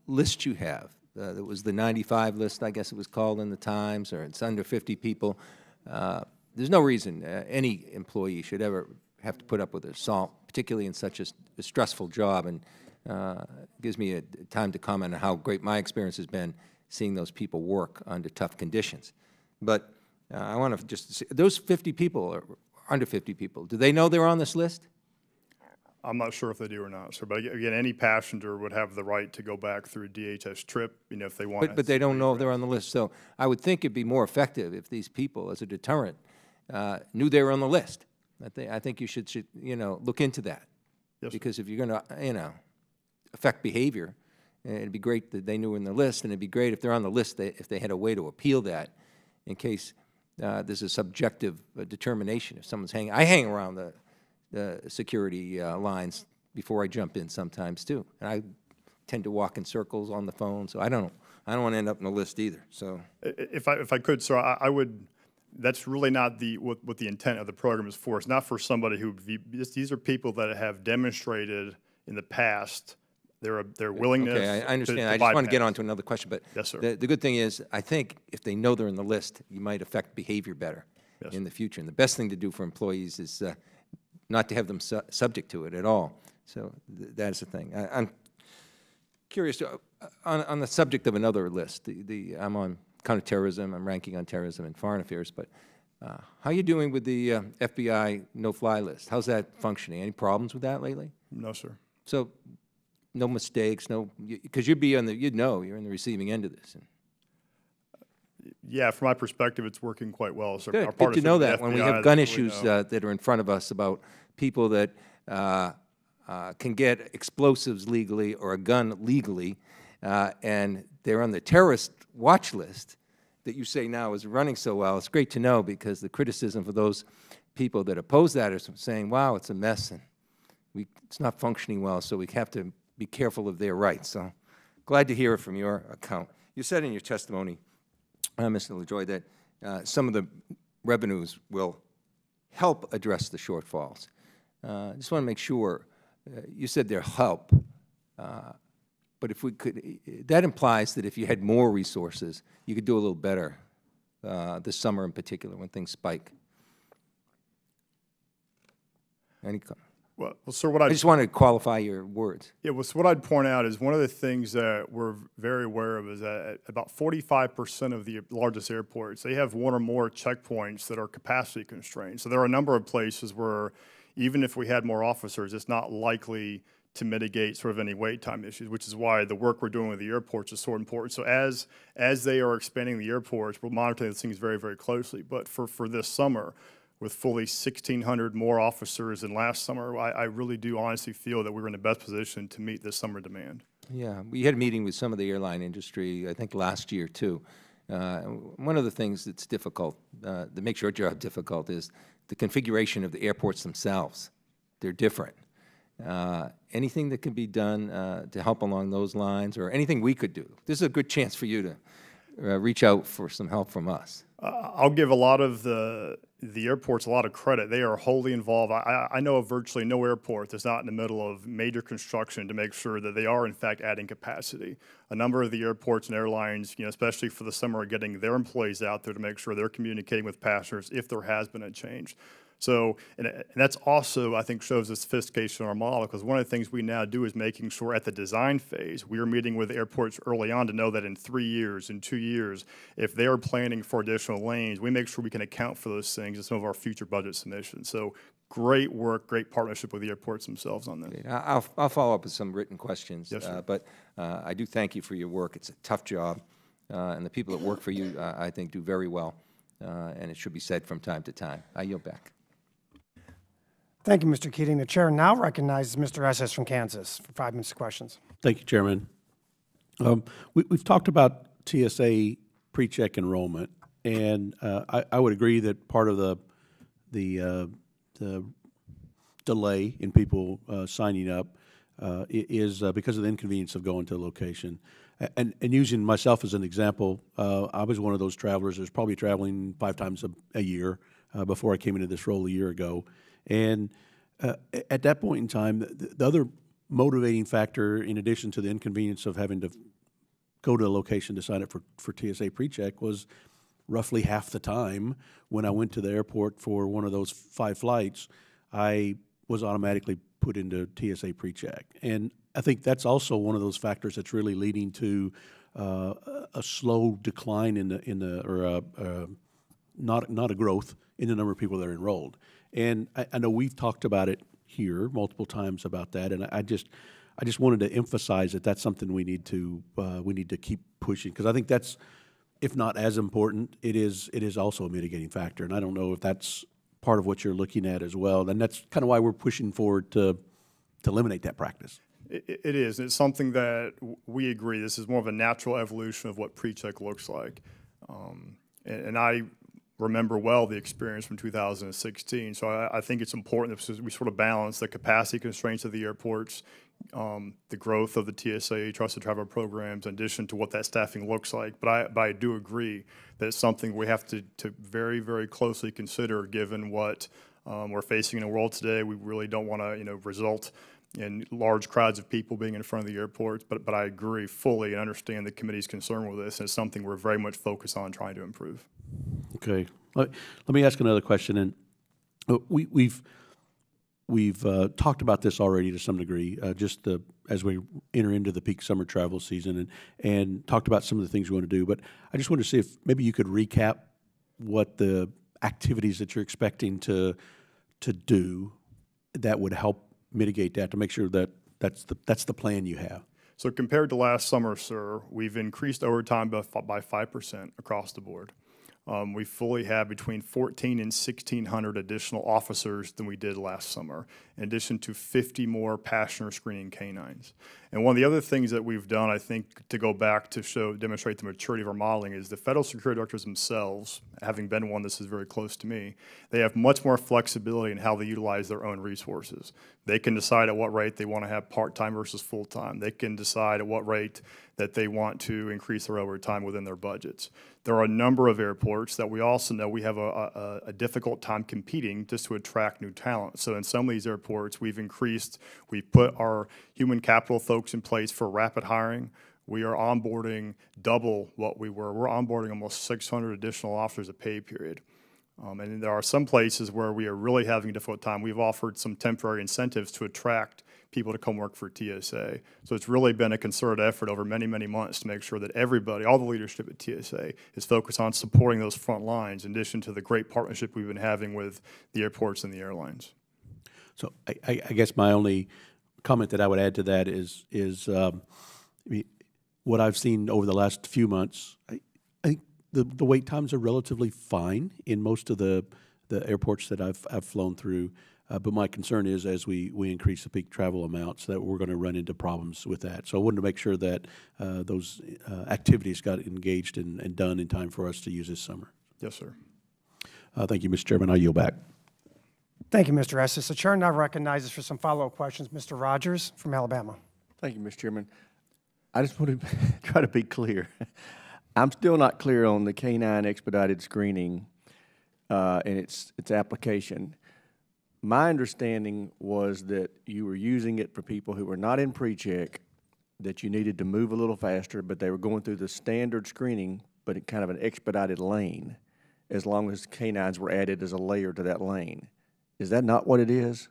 Speaker 6: list you have, that was the 95 list, I guess it was called in the Times, or it's under 50 people. There's no reason any employee should ever have to put up with assault, particularly in such a stressful job, and uh, gives me a time to comment on how great my experience has been seeing those people work under tough conditions. But uh, I want to just, say- those 50 people, or under 50 people, do they know they're on this list?
Speaker 3: I'm not sure if they do or not, sir, but again, any passenger would have the right to go back through DHS trip, you know, if they want.
Speaker 6: But, but they don't know if they're on the list. So I would think it'd be more effective if these people, as a deterrent, uh, knew they were on the list. I think, I think you should, should, you know, look into that.
Speaker 3: Yes, sir.
Speaker 6: Because if you're gonna, you know, affect behavior, eh, it'd be great that they knew in the list, and it'd be great if they're on the list, they- if they had a way to appeal that in case uh, there's a subjective uh, determination. If someone's hanging, I hang around the, the security uh, lines before I jump in sometimes too. And I tend to walk in circles on the phone, so I don't, I don't want to end up in the list either, so.
Speaker 3: If I, if I could, sir, I, I would, that's really not the, what, what the intent of the program is for. It's not for somebody who, these are people that have demonstrated in the past their, their willingness.
Speaker 6: Okay, I- I
Speaker 3: to-
Speaker 6: understand.
Speaker 3: to
Speaker 6: I just want to get on to another question, but.
Speaker 3: Yes, sir.
Speaker 6: The, the good thing is, I think if they know they're in the list, you might affect behavior better
Speaker 3: Yes.
Speaker 6: in the future. And the best thing to do for employees is uh, not to have them su- subject to it at all. So th- that is the thing. I, I'm curious, uh, on, on the subject of another list, the, the, I'm on counterterrorism, I'm ranking on terrorism and foreign affairs, but uh, how are you doing with the uh, FBI no-fly list? How's that functioning? Any problems with that lately?
Speaker 3: No, sir.
Speaker 6: So, no mistakes, no, because you'd be on the, you'd know, you're in the receiving end of this. and-
Speaker 3: Yeah, from my perspective, it's working quite well, So Our
Speaker 6: Good, good to know that, when we have gun issues uh, that are in front of us about people that uh, uh, can get explosives legally or a gun legally, uh, and they're on the terrorist watch list that you say now is running so well, it's great to know, because the criticism for those people that oppose that is saying, wow, it's a mess, and we, it's not functioning well, so we have to be careful of their rights. So glad to hear it from your account. You said in your testimony, uh, Mr. LaJoye, that uh, some of the revenues will help address the shortfalls. Uh, I just want to make sure, uh, you said they'll help, uh, but if we could, that implies that if you had more resources, you could do a little better uh, this summer in particular when things spike. Any, com-
Speaker 3: Well, well, sir, what
Speaker 6: I
Speaker 3: I
Speaker 6: just wanted to qualify your words.
Speaker 3: Yeah, well, so what I'd point out is one of the things that we're very aware of is that about 45% of the largest airports, they have one or more checkpoints that are capacity constrained. So there are a number of places where even if we had more officers, it's not likely to mitigate sort of any wait time issues, which is why the work we're doing with the airports is so important. So as as they are expanding the airports, we're monitoring things very, very closely. But for, for this summer, with fully 1,600 more officers than last summer, I, I really do honestly feel that we're in the best position to meet this summer demand.
Speaker 6: Yeah, we had a meeting with some of the airline industry, I think last year too. Uh, one of the things that's difficult, uh, that makes your job difficult, is the configuration of the airports themselves. They're different. Uh, anything that can be done uh, to help along those lines, or anything we could do? This is a good chance for you to uh, reach out for some help from us.
Speaker 3: Uh, I'll give a lot of the the airports a lot of credit. They are wholly involved. I, I know of virtually no airport that's not in the middle of major construction to make sure that they are in fact adding capacity. A number of the airports and airlines, you know, especially for the summer, are getting their employees out there to make sure they're communicating with passengers if there has been a change. So, and, and that's also, I think, shows the sophistication of our model because one of the things we now do is making sure at the design phase, we are meeting with airports early on to know that in three years, in two years, if they are planning for additional lanes, we make sure we can account for those things in some of our future budget submissions. So, great work, great partnership with the airports themselves on this.
Speaker 6: I'll, I'll follow up with some written questions.
Speaker 3: Yes,
Speaker 6: uh, But uh, I do thank you for your work. It's a tough job, uh, and the people that work for you, uh, I think, do very well, uh, and it should be said from time to time. I yield back.
Speaker 1: Thank you, Mr. Keating. The chair now recognizes Mr. Estes from Kansas for five minutes of questions.
Speaker 7: Thank you, Chairman. Um, we, we've talked about TSA pre-check enrollment, and uh, I, I would agree that part of the the uh, the delay in people uh, signing up uh, is uh, because of the inconvenience of going to a location. And, and using myself as an example, uh, I was one of those travelers that was probably traveling five times a, a year before I came into this role a year ago. And uh, at that point in time, the, the other motivating factor, in addition to the inconvenience of having to go to a location to sign up for, for TSA PreCheck was roughly half the time when I went to the airport for one of those five flights, I was automatically put into TSA PreCheck. And I think that's also one of those factors that's really leading to uh, a- slow decline in the in the or a, a, not not a growth in the number of people that are enrolled. And I, I know we've talked about it here multiple times about that, and I, I just I just wanted to emphasize that that's something we need to uh, we need to keep pushing because I think that's if not as important, it is it is also a mitigating factor, and I don't know if that's part of what you're looking at as well. And that's kind of why we're pushing forward to to eliminate that practice.
Speaker 3: It, it is. It's something that we agree. This is more of a natural evolution of what pre-check looks like. Um, and, and I remember well the experience from 2016. So I, I think it's important that we sort of balance the capacity constraints of the airports, um, the growth of the TSA trusted travel programs, in addition to what that staffing looks like. But I, but I do agree that it's something we have to, to very, very closely consider given what um, we're facing in the world today. We really don't want to, you know, result in large crowds of people being in front of the airports. But, but I agree fully and understand the committee's concern with this. And it's something we're very much focused on trying to improve.
Speaker 7: Okay. Let, me ask another question. And uh, we, we've we've uh, talked about this already to some degree, uh, just the, as we enter into the peak summer travel season, and and talked about some of the things we want to do. But I just wanted to see if maybe you could recap what the activities that you're expecting to to do that would help mitigate that to make sure that that's the that's the plan you have.
Speaker 3: So compared to last summer, sir, we've increased overtime by, by 5% across the board. Um, we fully have between 14 and 1,600 additional officers than we did last summer, in addition to 50 more passenger screening canines. And one of the other things that we've done, I think, to go back to show, demonstrate the maturity of our modeling is the federal security directors themselves, having been one, this is very close to me, they have much more flexibility in how they utilize their own resources. They can decide at what rate they want to have part-time versus full-time. They can decide at what rate that they want to increase their overtime within their budgets. There are a number of airports that we also know we have a, a, a difficult time competing just to attract new talent. So in some of these airports, we've increased, we've put our human capital folks in place for rapid hiring. We are onboarding double what we were. We're onboarding almost 600 additional officers a pay period. Um, and there are some places where we are really having a difficult time. We've offered some temporary incentives to attract people to come work for TSA. So it's really been a concerted effort over many, many months to make sure that everybody, all the leadership at TSA, is focused on supporting those front lines in addition to the great partnership we've been having with the airports and the airlines.
Speaker 7: So I, I, I guess my only comment that I would add to that is, is, um, I mean, what I've seen over the last few months, I, I think the, the wait times are relatively fine in most of the, the airports that I've, I've flown through. Uh, but my concern is as we, we increase the peak travel amounts, that we're going to run into problems with that. So I wanted to make sure that uh, those uh, activities got engaged and, and done in time for us to use this summer.
Speaker 3: Yes, sir.
Speaker 7: Uh, thank you, Mr. Chairman. I yield back.
Speaker 1: Thank you, Mr. Estes. The chair now recognizes for some follow-up questions Mr. Rogers from Alabama.
Speaker 5: Thank you, Mr. Chairman. I just want to try to be clear. I'm still not clear on the K-9 expedited screening uh, and its, its application. My understanding was that you were using it for people who were not in pre-check, that you needed to move a little faster, but they were going through the standard screening, but in kind of an expedited lane, as long as K-9s were added as a layer to that lane. Is that not what it is?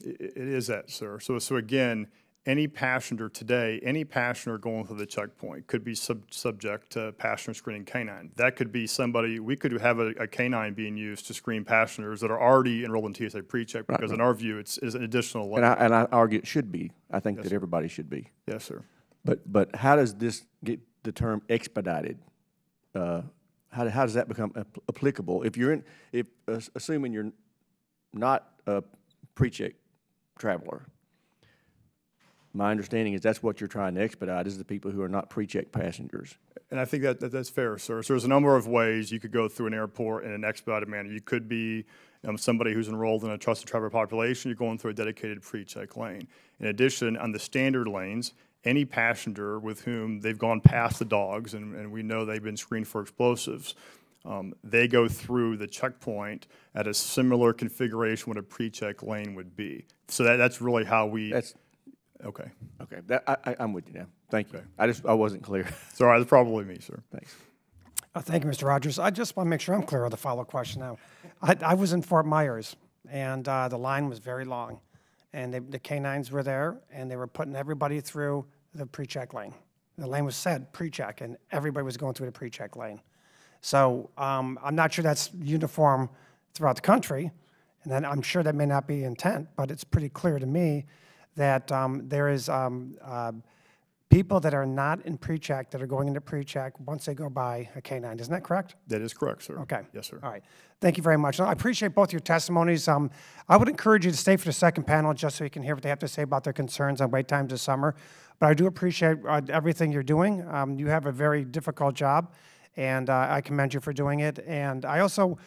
Speaker 3: It is that, sir. So, so again, any passenger today, any passenger going through the checkpoint could be sub, subject to passenger screening canine. That could be somebody, we could have a, a canine being used to screen passengers that are already enrolled in TSA pre-check because in our view, it's, is an additional
Speaker 5: And. I, and I argue it should be. I think that everybody should be.
Speaker 3: Yes, sir.
Speaker 5: But, but how does this get the term expedited? Uh, How, how does that become ap- applicable? If you're in, if, ass- assuming you're not a pre-check traveler, my understanding is that's what you're trying to expedite, is the people who are not pre-check passengers.
Speaker 3: And I think that, that that's fair, sir. So there's a number of ways you could go through an airport in an expedited manner. You could be um, somebody who's enrolled in a trusted traveler population. You're going through a dedicated pre-check lane. In addition, on the standard lanes, any passenger with whom they've gone past the dogs, and, and we know they've been screened for explosives, um, they go through the checkpoint at a similar configuration what a pre-check lane would be. So that, that's really how we.
Speaker 5: That's,
Speaker 3: okay.
Speaker 5: okay, that, I, I, I'm with you now. Thank you. I just, I wasn't clear.
Speaker 3: Sorry, that's probably me, sir.
Speaker 5: Thanks.
Speaker 1: Uh, Thank you, Mr. Rogers. I just want to make sure I'm clear on the follow-up question now. I, I was in Fort Myers, and uh, the line was very long, and they, the canines were there, and they were putting everybody through the pre-check lane. The lane was said pre-check, and everybody was going through the pre-check lane. So um, I'm not sure that's uniform throughout the country, and then I'm sure that may not be intent, but it's pretty clear to me that um, there is um, uh, people that are not in pre-check that are going into pre-check once they go by a K-9. Isn't that correct?
Speaker 3: That is correct, sir.
Speaker 1: Okay.
Speaker 3: Yes, sir.
Speaker 1: All right. Thank you very much. I appreciate both your testimonies. Um, I would encourage you to stay for the second panel just so you can hear what they have to say about their concerns on wait times this summer. But I do appreciate uh, everything you're doing. Um, you have a very difficult job, and uh, I commend you for doing it. And I also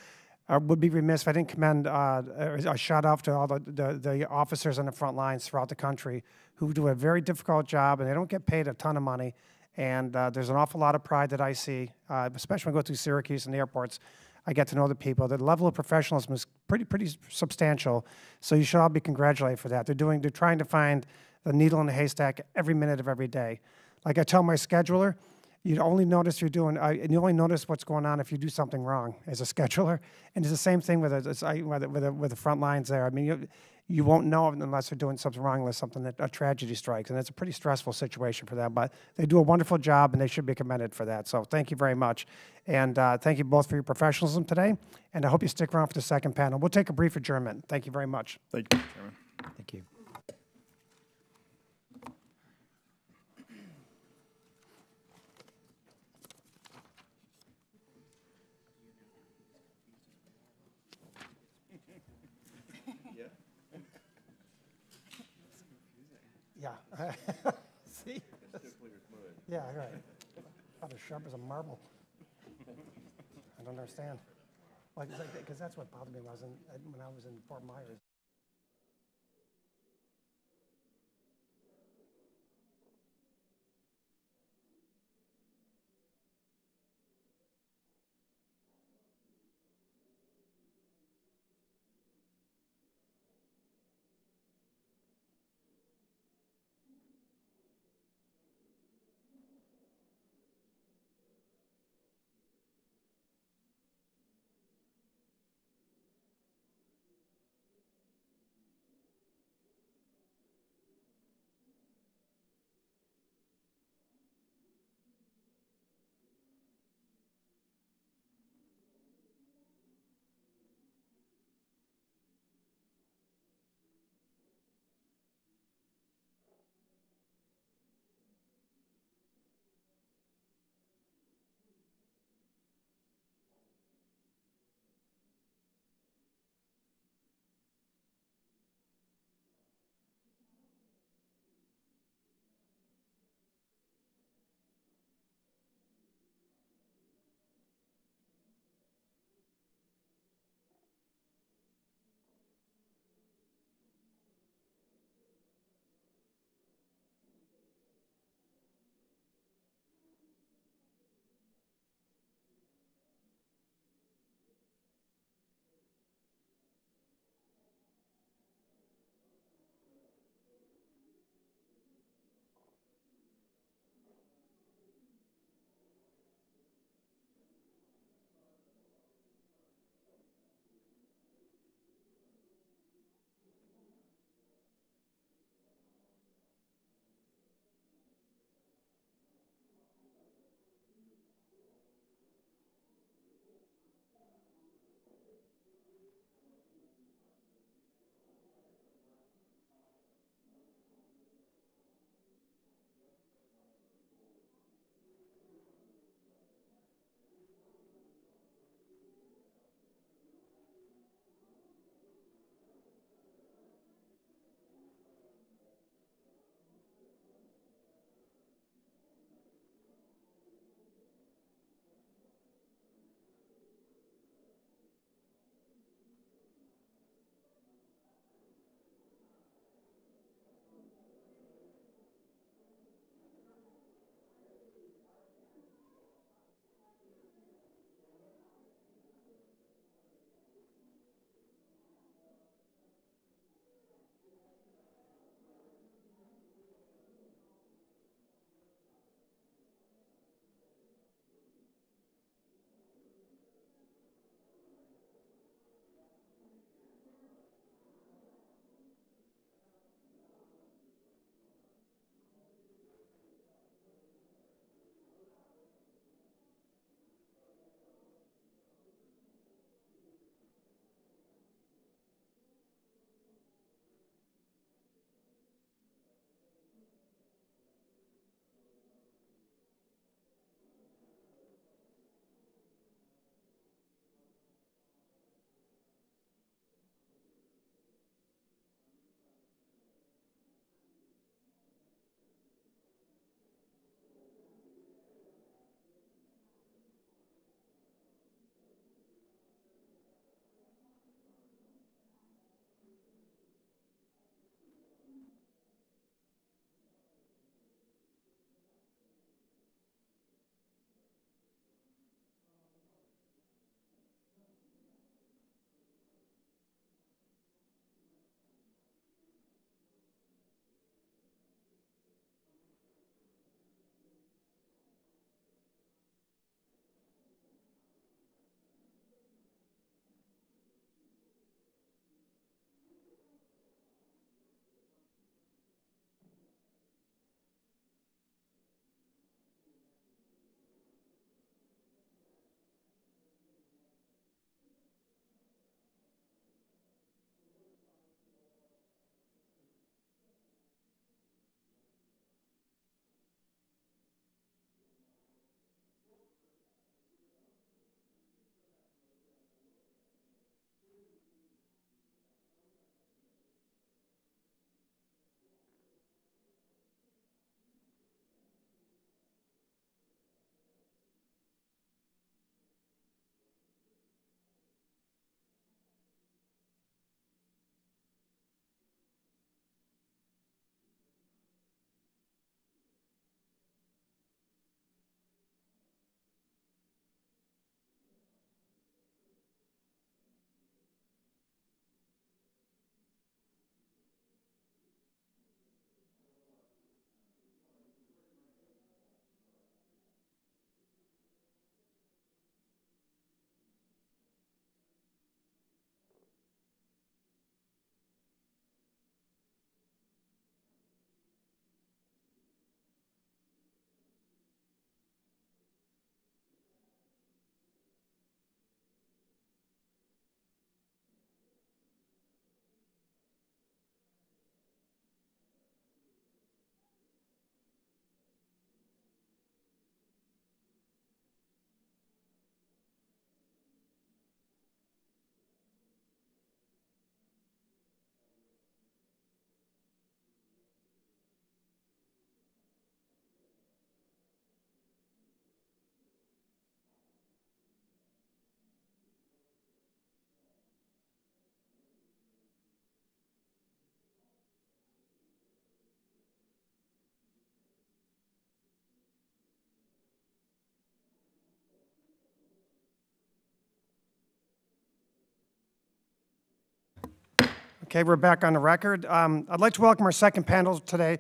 Speaker 1: uh, would be remiss if I didn't commend uh, a shout out to all the, the, the officers on the front lines throughout the country who do a very difficult job and they don't get paid a ton of money. And uh, there's an awful lot of pride that I see, uh, especially when I go through Syracuse and the airports. I get to know the people. The level of professionalism is pretty, pretty substantial. So you should all be congratulated for that. They're doing, they're trying to find the needle in the haystack every minute of every day. Like I tell my scheduler, you only notice you're doing, uh, and you only notice what's going on if you do something wrong as a scheduler. And it's the same thing with, a, with, the- with, the- with the front lines there. I mean, you, you won't know unless they're doing something wrong, unless something that a tragedy strikes, and it's a pretty stressful situation for them. But they do a wonderful job, and they should be commended for that. So thank you very much, and uh, thank you both for your professionalism today. And I hope you stick around for the second panel. We'll take a brief adjournment. Thank you very much.
Speaker 3: Thank you, Mr. Chairman.
Speaker 4: Thank you.
Speaker 1: See? Yeah, right. About as sharp as a marble. I don't understand. Like, because that's what bothered me when I was in, when I was in Fort Myers. Okay, we're back on the record. Um, I'd like to welcome our second panel today,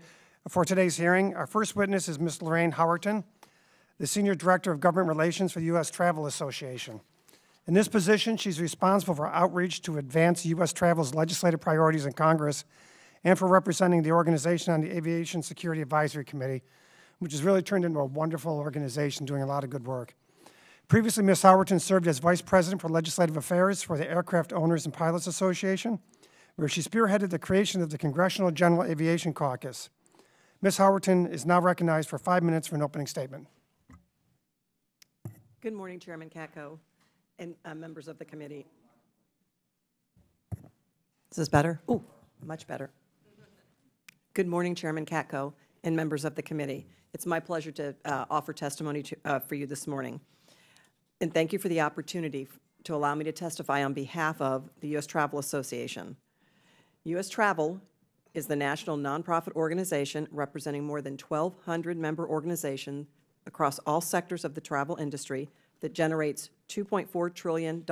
Speaker 1: for today's hearing. Our first witness is Ms. Lorraine Howerton, the Senior Director of Government Relations for the U.S. Travel Association. In this position, she's responsible for outreach to advance U.S. travel's legislative priorities in Congress and for representing the organization on the Aviation Security Advisory Committee, which has really turned into a wonderful organization doing a lot of good work. Previously, Ms. Howerton served as Vice President for Legislative Affairs for the Aircraft Owners and Pilots Association, where she spearheaded the creation of the Congressional General Aviation Caucus. Ms. Howerton is now recognized for five minutes for an opening statement.
Speaker 8: Good morning, Chairman Katko and uh, members of the committee. Is this better? Oh, much better. Good morning, Chairman Katko and members of the committee. It's my pleasure to uh, offer testimony to, uh, for you this morning. And thank you for the opportunity to allow me to testify on behalf of the U.S. Travel Association. U.S. Travel is the national nonprofit organization representing more than 1,200 member organizations across all sectors of the travel industry that generates $2.4 trillion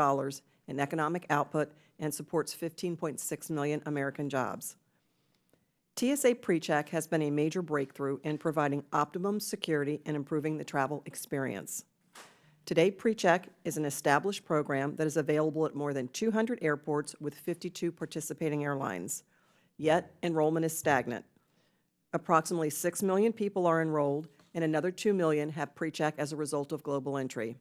Speaker 8: in economic output and supports 15.6 million American jobs. TSA PreCheck has been a major breakthrough in providing optimum security and improving the travel experience. Today, PreCheck is an established program that is available at more than 200 airports with 52 participating airlines. Yet, enrollment is stagnant. Approximately 6 million people are enrolled, and another 2 million have PreCheck as a result of global entry.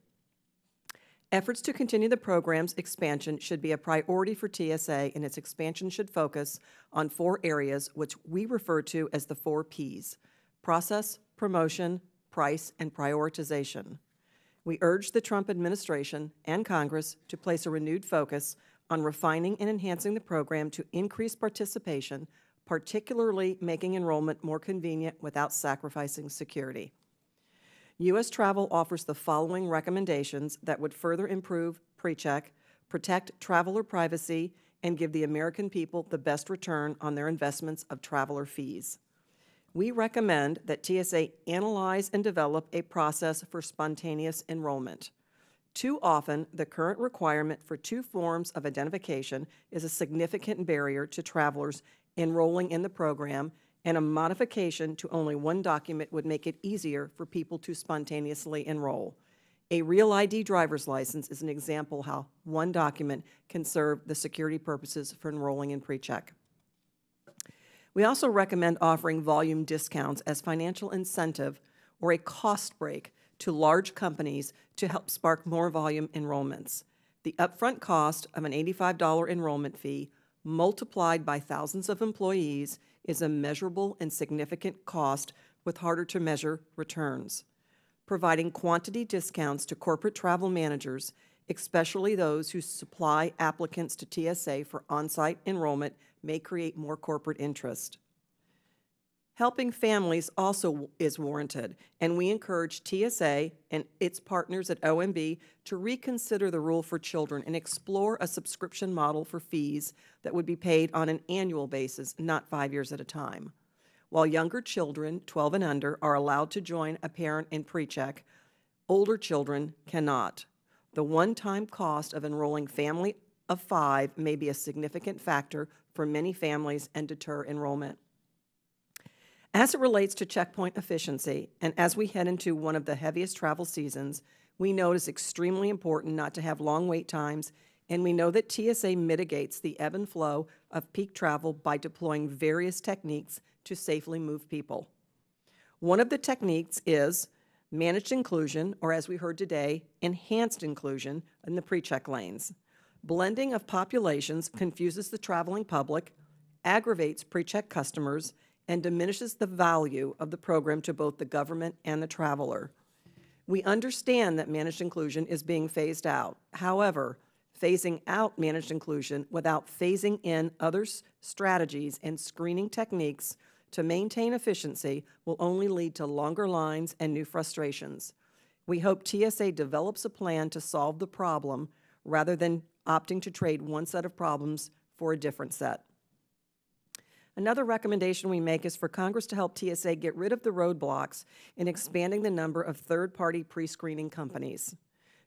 Speaker 8: Efforts to continue the program's expansion should be a priority for TSA, and its expansion should focus on four areas which we refer to as the four Ps process, promotion, price, and prioritization. We urge the Trump administration and Congress to place a renewed focus on refining and enhancing the program to increase participation, particularly making enrollment more convenient without sacrificing security. U.S. Travel offers the following recommendations that would further improve PreCheck, protect traveler privacy, and give the American people the best return on their investments of traveler fees. We recommend that TSA analyze and develop a process for spontaneous enrollment. Too often, the current requirement for two forms of identification is a significant barrier to travelers enrolling in the program and a modification to only one document would make it easier for people to spontaneously enroll. A Real ID driver's license is an example how one document can serve the security purposes for enrolling in PreCheck. We also recommend offering volume discounts as financial incentive or a cost break to large companies to help spark more volume enrollments. The upfront cost of an $85 enrollment fee multiplied by thousands of employees is a measurable and significant cost with harder to measure returns. Providing quantity discounts to corporate travel managers, especially those who supply applicants to TSA for on site enrollment, may create more corporate interest. Helping families also is warranted, and we encourage TSA and its partners at OMB to reconsider the rule for children and explore a subscription model for fees that would be paid on an annual basis, not five years at a time. While younger children, 12 and under, are allowed to join a parent in PreCheck, older children cannot. The one-time cost of enrolling family of five may be a significant factor for many families and deter enrollment. As it relates to checkpoint efficiency, and as we head into one of the heaviest travel seasons, we know it is extremely important not to have long wait times, and we know that TSA mitigates the ebb and flow of peak travel by deploying various techniques to safely move people. One of the techniques is managed inclusion, or as we heard today, enhanced inclusion in the pre-check lanes. Blending of populations confuses the traveling public, aggravates pre-check customers, and diminishes the value of the program to both the government and the traveler. We understand that managed inclusion is being phased out. However, phasing out managed inclusion without phasing in other strategies and screening techniques to maintain efficiency will only lead to longer lines and new frustrations. We hope TSA develops a plan to solve the problem rather than opting to trade one set of problems for a different set. Another recommendation we make is for Congress to help TSA get rid of the roadblocks in expanding the number of third-party pre-screening companies.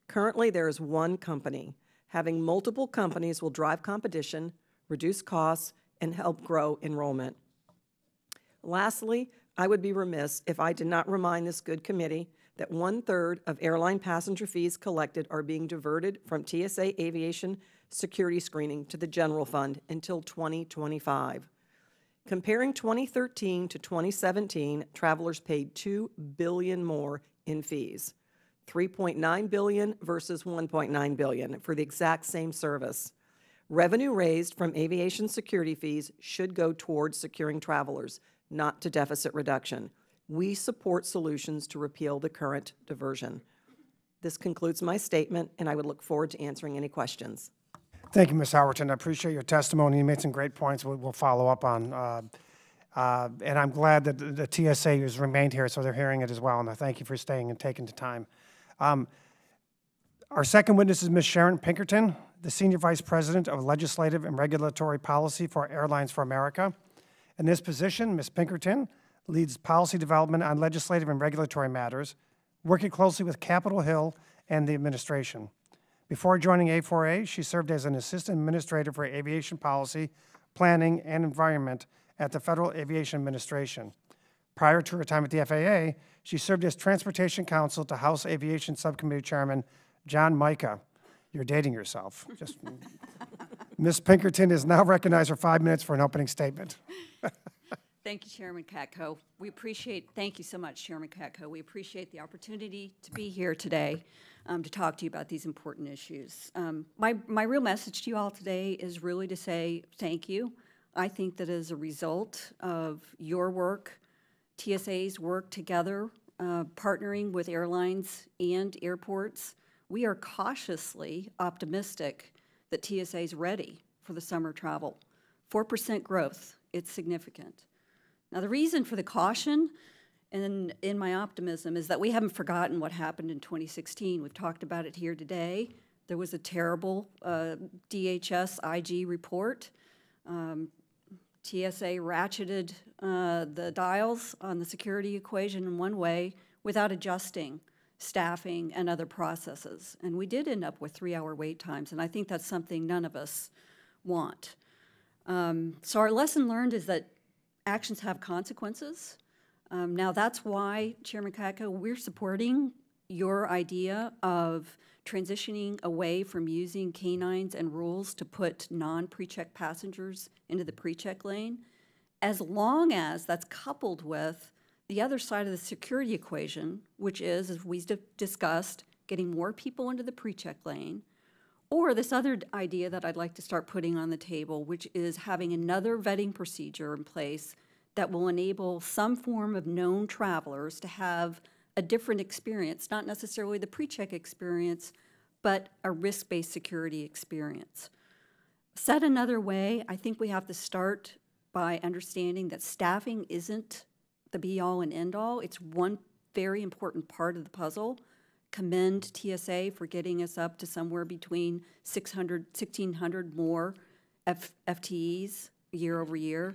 Speaker 8: Currently, there is one company. Having multiple companies will drive competition, reduce costs, and help grow enrollment. Lastly, I would be remiss if I did not remind this good committee that one-third of airline passenger fees collected are being diverted from TSA aviation security screening to the general fund until 2025. Comparing 2013 to 2017, travelers paid 2 billion more in fees. 3.9 billion versus 1.9 billion for the exact same service. Revenue raised from aviation security fees should go towards securing travelers, not to deficit reduction. We support solutions to repeal the current diversion. This concludes my statement, and I would look forward to answering any questions.
Speaker 1: Thank you, Ms. Howerton. I appreciate your testimony. You made some great points we- we'll follow up on. Uh, uh, And I'm glad that the the TSA has remained here, so they're hearing it as well, and I thank you for staying and taking the time. Um, Our second witness is Ms. Sharon Pinkerton, the Senior Vice President of Legislative and Regulatory Policy for Airlines for America. In this position, Ms. Pinkerton leads policy development on legislative and regulatory matters, working closely with Capitol Hill and the administration. Before joining A4A, she served as an assistant administrator for aviation policy, planning, and environment at the Federal Aviation Administration. Prior to her time at the FAA, she served as transportation counsel to House Aviation Subcommittee Chairman John Mica. You're dating yourself. Just, Ms. Pinkerton is now recognized for five minutes for an opening statement.
Speaker 9: Thank you, Chairman Katko. We appreciate, thank you so much, Chairman Katko. We appreciate the opportunity to be here today um, to talk to you about these important issues. Um, My, my real message to you all today is really to say thank you. I think that as a result of your work, TSA's work together, uh, partnering with airlines and airports, we are cautiously optimistic that TSA is ready for the summer travel. 4% growth, it's significant. Now, the reason for the caution and in my optimism is that we haven't forgotten what happened in 2016. We've talked about it here today. There was a terrible uh, DHS IG report. Um, TSA ratcheted uh, the dials on the security equation in one way without adjusting staffing and other processes. And we did end up with three-hour wait times, and I think that's something none of us want. Um, so our lesson learned is that actions have consequences. Um, now, that's why, Chairman Katko, we're supporting your idea of transitioning away from using canines and rules to put non-pre-check passengers into the pre-check lane, as long as that's coupled with the other side of the security equation, which is, as we discussed, getting more people into the pre-check lane, or this other idea that I'd like to start putting on the table, which is having another vetting procedure in place that will enable some form of known travelers to have a different experience, not necessarily the pre-check experience, but a risk-based security experience. Said another way, I think we have to start by understanding that staffing isn't the be-all and end-all. It's one very important part of the puzzle. Commend TSA for getting us up to somewhere between 600, 1,600 more F- FTEs year over year.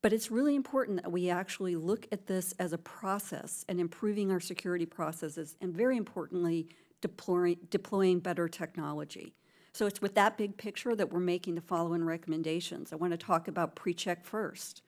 Speaker 9: But it's really important that we actually look at this as a process and improving our security processes, and very importantly, deploying, deploying better technology. So it's with that big picture that we're making the following recommendations. I want to talk about pre-check first.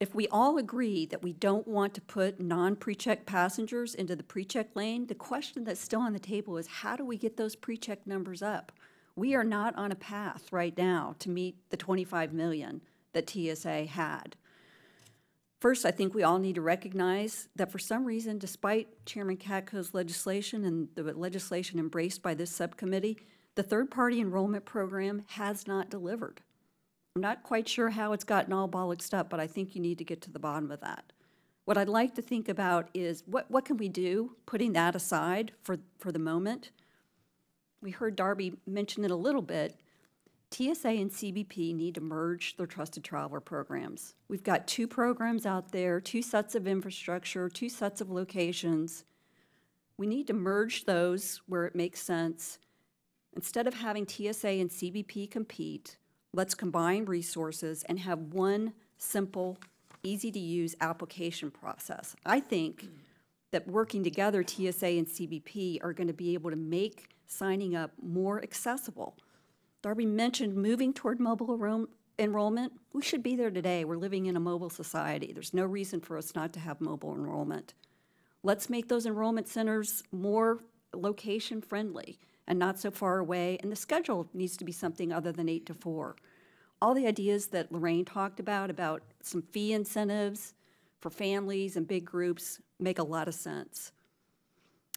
Speaker 9: If we all agree that we don't want to put non-pre-check passengers into the pre-check lane, the question that's still on the table is how do we get those pre-check numbers up? We are not on a path right now to meet the 25 million that TSA had. First, I think we all need to recognize that for some reason, despite Chairman Katko's legislation and the legislation embraced by this subcommittee, the third-party enrollment program has not delivered. I'm not quite sure how it's gotten all bollocksed up, but I think you need to get to the bottom of that. What I'd like to think about is what, what can we do, putting that aside for, for the moment? We heard Darby mention it a little bit. TSA and CBP need to merge their trusted traveler programs. We've got two programs out there, two sets of infrastructure, two sets of locations. We need to merge those where it makes sense. Instead of having TSA and CBP compete, let's combine resources and have one simple, easy-to-use application process. I think that working together, TSA and CBP are going to be able to make signing up more accessible. Darby mentioned moving toward mobile enroll- enrollment, we should be there today. We're living in a mobile society. There's no reason for us not to have mobile enrollment. Let's make those enrollment centers more location-friendly and not so far away, and the schedule needs to be something other than eight to four. All the ideas that Lorraine talked about, about some fee incentives for families and big groups, make a lot of sense.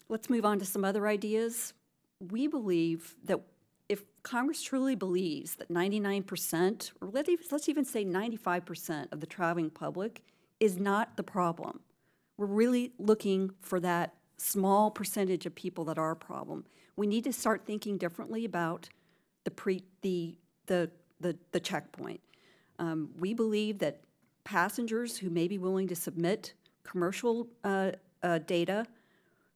Speaker 9: Let's move on to some other ideas. We believe that if Congress truly believes that 99%, or let's even say 95% of the traveling public is not the problem, we're really looking for that small percentage of people that are a problem. We need to start thinking differently about the pre, the, the, the, the checkpoint. Um, we believe that passengers who may be willing to submit commercial, uh, uh, data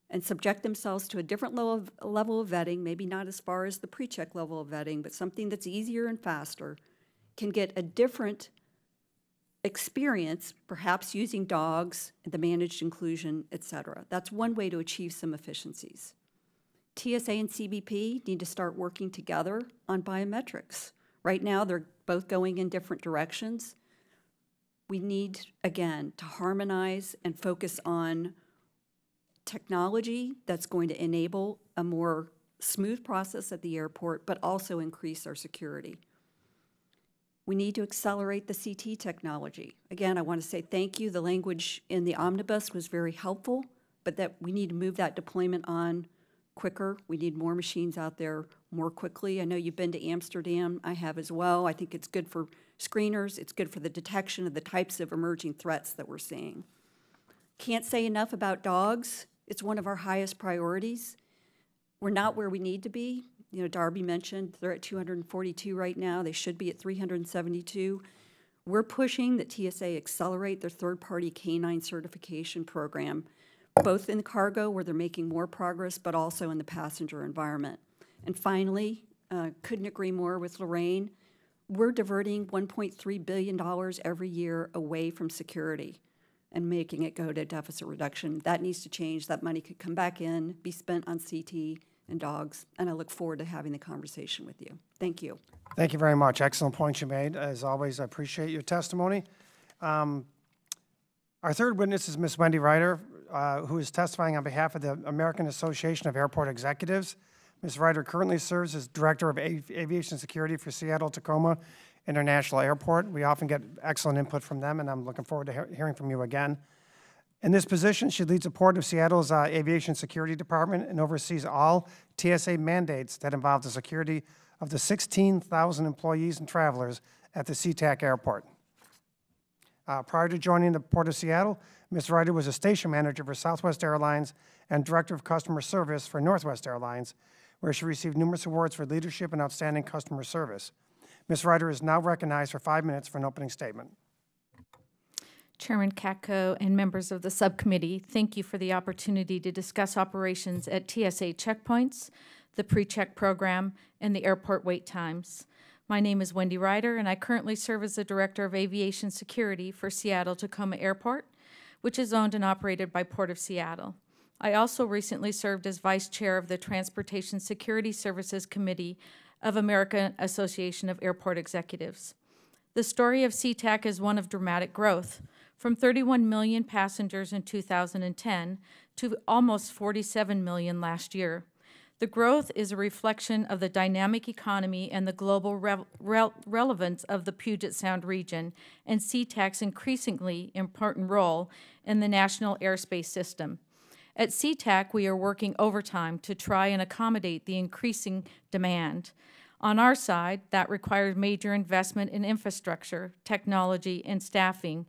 Speaker 9: and subject themselves to a different level of, level of vetting, maybe not as far as the pre-check level of vetting, but something that's easier and faster, can get a different experience, perhaps using dogs, the managed inclusion, et cetera. That's one way to achieve some efficiencies. TSA and CBP need to start working together on biometrics. Right now, they're both going in different directions. We need, again, to harmonize and focus on technology that's going to enable a more smooth process at the airport, but also increase our security. We need to accelerate the CT technology. Again, I want to say thank you. The language in the omnibus was very helpful, but that we need to move that deployment on quicker. We need more machines out there more quickly. I know you've been to Amsterdam. I have as well. I think it's good for screeners. It's good for the detection of the types of emerging threats that we're seeing. Can't say enough about dogs. It's one of our highest priorities. We're not where we need to be. You know, Darby mentioned they're at 242 right now. They should be at 372. We're pushing that TSA accelerate their third-party canine certification program, both in the cargo where they're making more progress, but also in the passenger environment. And finally, uh, couldn't agree more with Lorraine. We're diverting $1.3 billion every year away from security and making it go to deficit reduction. That needs to change. That money could come back in, be spent on CT and dogs, and I look forward to having the conversation with you. Thank you.
Speaker 1: Thank you very much. Excellent points you made. As always, I appreciate your testimony. Um, Our third witness is Ms. Wendy Reiter, uh, who is testifying on behalf of the American Association of Airport Executives. Ms. Reiter currently serves as Director of Av- Aviation Security for Seattle Tacoma International Airport. We often get excellent input from them, and I'm looking forward to hear- hearing from you again. In this position, she leads the Port of Seattle's uh, Aviation Security Department and oversees all TSA mandates that involve the security of the 16,000 employees and travelers at the SeaTac Airport. Uh, Prior to joining the Port of Seattle, Ms. Reiter was a station manager for Southwest Airlines and Director of Customer Service for Northwest Airlines, where she received numerous awards for leadership and outstanding customer service. Ms. Reiter is now recognized for five minutes for an opening statement.
Speaker 10: Chairman Katko and members of the subcommittee, thank you for the opportunity to discuss operations at TSA checkpoints, the pre-check program, and the airport wait times. My name is Wendy Reiter, and I currently serve as the Director of Aviation Security for Seattle Tacoma Airport, which is owned and operated by Port of Seattle. I also recently served as Vice Chair of the Transportation Security Services Committee of American Association of Airport Executives. The story of SeaTac is one of dramatic growth, from 31 million passengers in 2010 to almost 47 million last year. The growth is a reflection of the dynamic economy and the global rev- rel- relevance of the Puget Sound region and SeaTac's increasingly important role in the national airspace system. At SeaTac, we are working overtime to try and accommodate the increasing demand. On our side, that requires major investment in infrastructure, technology, and staffing.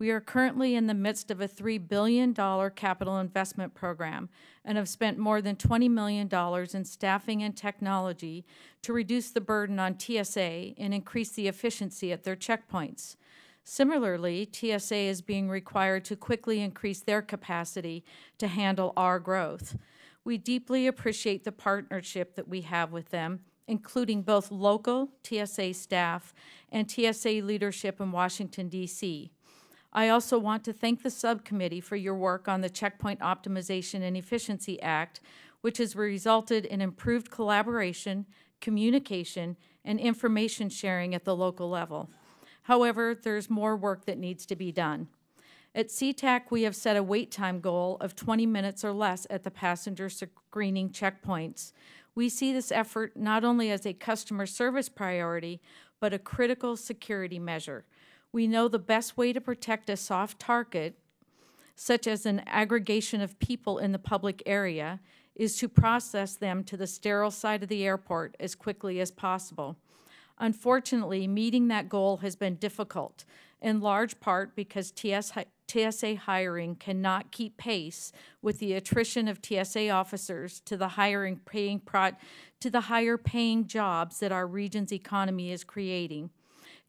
Speaker 10: We are currently in the midst of a $3 billion capital investment program and have spent more than $20 million in staffing and technology to reduce the burden on TSA and increase the efficiency at their checkpoints. Similarly, TSA is being required to quickly increase their capacity to handle our growth. We deeply appreciate the partnership that we have with them, including both local TSA staff and TSA leadership in Washington, D.C. I also want to thank the subcommittee for your work on the Checkpoint Optimization and Efficiency Act, which has resulted in improved collaboration, communication, and information sharing at the local level. However, there's more work that needs to be done. At SeaTac, we have set a wait time goal of 20 minutes or less at the passenger screening checkpoints. We see this effort not only as a customer service priority, but a critical security measure. We know the best way to protect a soft target, such as an aggregation of people in the public area, is to process them to the sterile side of the airport as quickly as possible. Unfortunately, meeting that goal has been difficult, in large part because TS, TSA hiring cannot keep pace with the attrition of TSA officers to the hiring paying to the higher paying jobs that our region's economy is creating.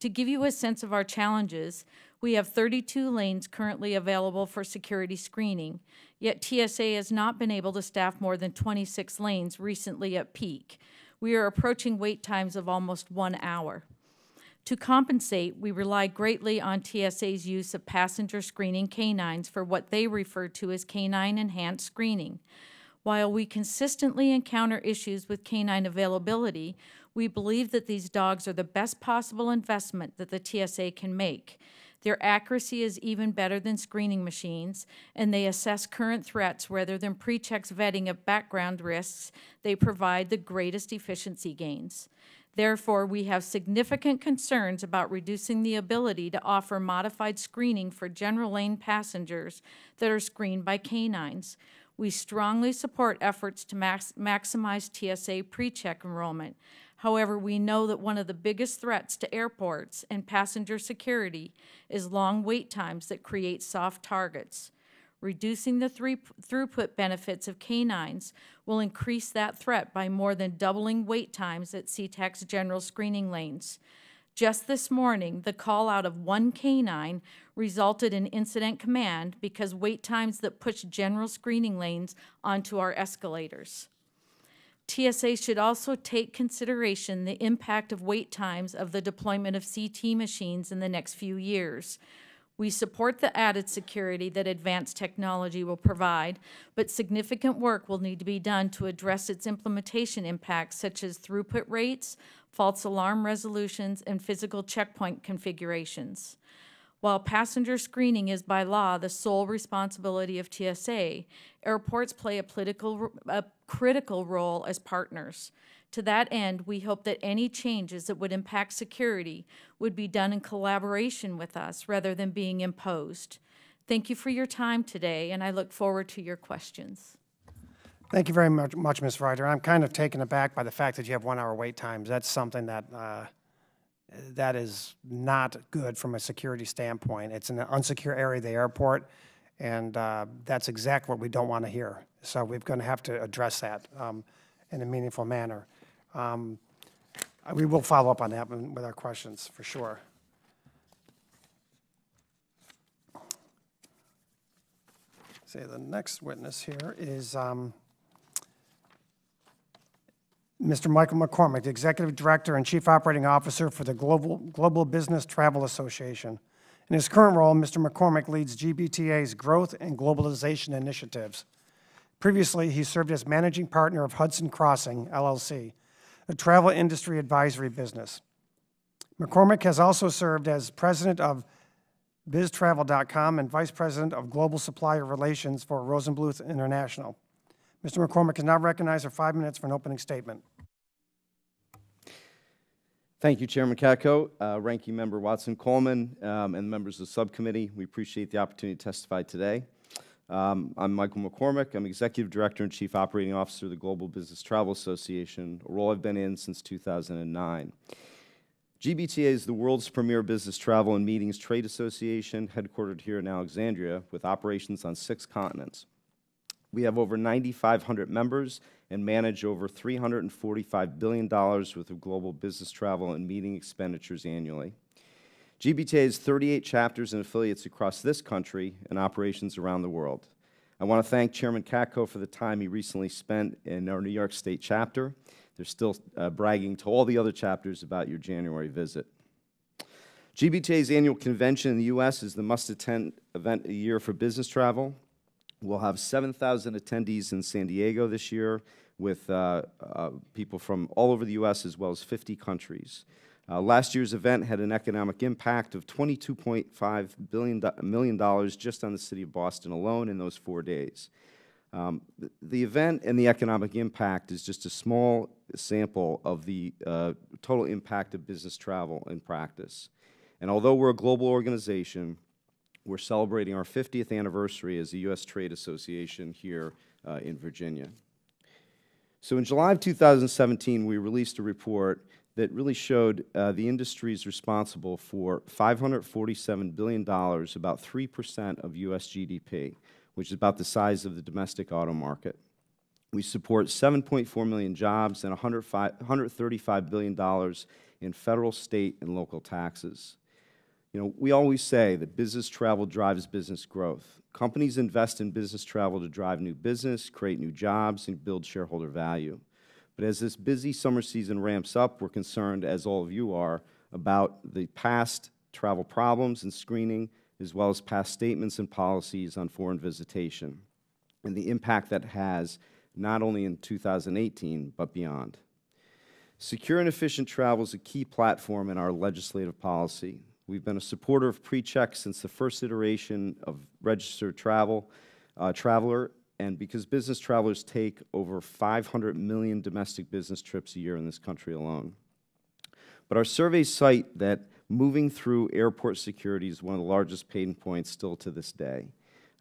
Speaker 10: To give you a sense of our challenges, we have 32 lanes currently available for security screening, yet TSA has not been able to staff more than 26 lanes recently at peak. We are approaching wait times of almost one hour. To compensate, we rely greatly on TSA's use of passenger screening canines for what they refer to as canine enhanced screening. While we consistently encounter issues with canine availability, we believe that these dogs are the best possible investment that the TSA can make. Their accuracy is even better than screening machines, and they assess current threats rather than pre-checks vetting of background risks. They provide the greatest efficiency gains. Therefore, we have significant concerns about reducing the ability to offer modified screening for general lane passengers that are screened by canines. We strongly support efforts to max maximize TSA pre-check enrollment. However, we know that one of the biggest threats to airports and passenger security is long wait times that create soft targets. Reducing the throughput benefits of canines will increase that threat by more than doubling wait times at SeaTac's general screening lanes. Just this morning, the call out of one canine resulted in incident command because wait times that push general screening lanes onto our escalators. TSA should also take consideration the impact of wait times of the deployment of CT machines in the next few years. We support the added security that advanced technology will provide, but significant work will need to be done to address its implementation impacts such as throughput rates, false alarm resolutions, and physical checkpoint configurations. While passenger screening is by law the sole responsibility of TSA, airports play a, political, a critical role as partners. To that end, we hope that any changes that would impact security would be done in collaboration with us rather than being imposed. Thank you for your time today, and I look forward to your questions.
Speaker 1: Thank you very much, Ms. Reiter. I'm kind of taken aback by the fact that you have one-hour wait times. That's something that uh, that is not good from a security standpoint. It's an unsecure area of the airport, and uh, that's exactly what we don't want to hear. So we're going to have to address that um, in a meaningful manner. Um, we will follow up on that with our questions for sure. Say the next witness here is um, Mr. Michael McCormick, Executive Director and Chief Operating Officer for the Global, Global Business Travel Association. In his current role, Mr. McCormick leads GBTA's growth and globalization initiatives. Previously, he served as managing partner of Hudson Crossing, LLC, a travel industry advisory business. McCormick has also served as president of BizTravel.com and vice president of global supplier relations for Rosenbluth International. Mr. McCormick is now recognized for five minutes for an opening statement.
Speaker 11: Thank you, Chairman Katko, uh, Ranking Member Watson Coleman, um, and members of the subcommittee. We appreciate the opportunity to testify today. Um, I'm Michael McCormick. I'm Executive Director and Chief Operating Officer of the Global Business Travel Association, a role I've been in since 2009. GBTA is the world's premier business travel and meetings trade association, headquartered here in Alexandria, with operations on six continents. We have over 9,500 members and manage over $345 billion worth of global business travel and meeting expenditures annually. GBTA has 38 chapters and affiliates across this country and operations around the world. I want to thank Chairman Katko for the time he recently spent in our New York State chapter. They're still uh, bragging to all the other chapters about your January visit. GBTA's annual convention in the U.S. is the must-attend event a year for business travel. We'll have 7,000 attendees in San Diego this year with uh, uh, people from all over the U.S. as well as 50 countries. Uh, Last year's event had an economic impact of $22.5 billion million dollars just on the city of Boston alone in those four days. Um, The event and the economic impact is just a small sample of the uh, total impact of business travel in practice. And although we're a global organization, we're celebrating our 50th anniversary as the U.S. Trade Association here uh, in Virginia. So in July of 2017, we released a report that really showed uh, the industries responsible for $547 billion, about 3% of U.S. GDP, which is about the size of the domestic auto market. We support 7.4 million jobs and $135 billion in federal, state, and local taxes. You know, we always say that business travel drives business growth. Companies invest in business travel to drive new business, create new jobs, and build shareholder value. But as this busy summer season ramps up, we're concerned, as all of you are, about the past travel problems and screening, as well as past statements and policies on foreign visitation, and the impact that has not only in 2018, but beyond. Secure and efficient travel is a key platform in our legislative policy. We've been a supporter of PreCheck since the first iteration of registered travel, uh, traveler, and because business travelers take over 500 million domestic business trips a year in this country alone. But our surveys cite that moving through airport security is one of the largest pain points still to this day.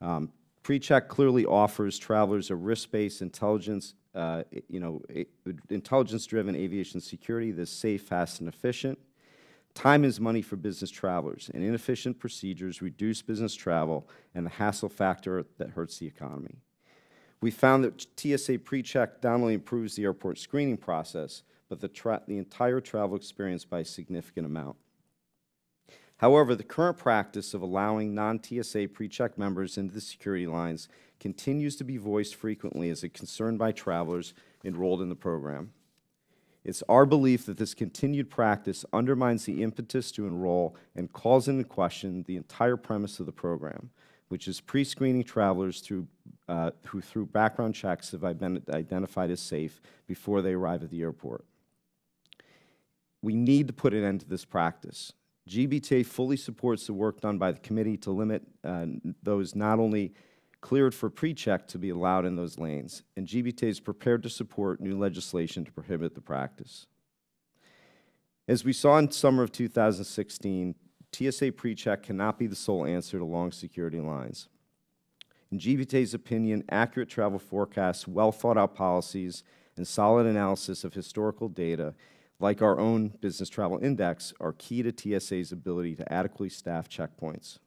Speaker 11: Um, PreCheck clearly offers travelers a risk-based intelligence, uh, you know, intelligence-driven aviation security that's safe, fast, and efficient. Time is money for business travelers, and inefficient procedures reduce business travel and the hassle factor that hurts the economy. We found that TSA PreCheck not only improves the airport screening process, but the, the entire travel experience by a significant amount. However, the current practice of allowing non-TSA PreCheck members into the security lines continues to be voiced frequently as a concern by travelers enrolled in the program. It's our belief that this continued practice undermines the impetus to enroll and calls into question the entire premise of the program, which is pre-screening travelers through, uh, who through background checks have been identified as safe before they arrive at the airport. We need to put an end to this practice. GBTA fully supports the work done by the committee to limit uh, those not only cleared for pre-check to be allowed in those lanes, and GBTA is prepared to support new legislation to prohibit the practice. As we saw in summer of 2016, TSA pre-check cannot be the sole answer to long security lines. In GBTA's opinion, accurate travel forecasts, well thought out policies, and solid analysis of historical data, like our own Business Travel Index, are key to TSA's ability to adequately staff checkpoints.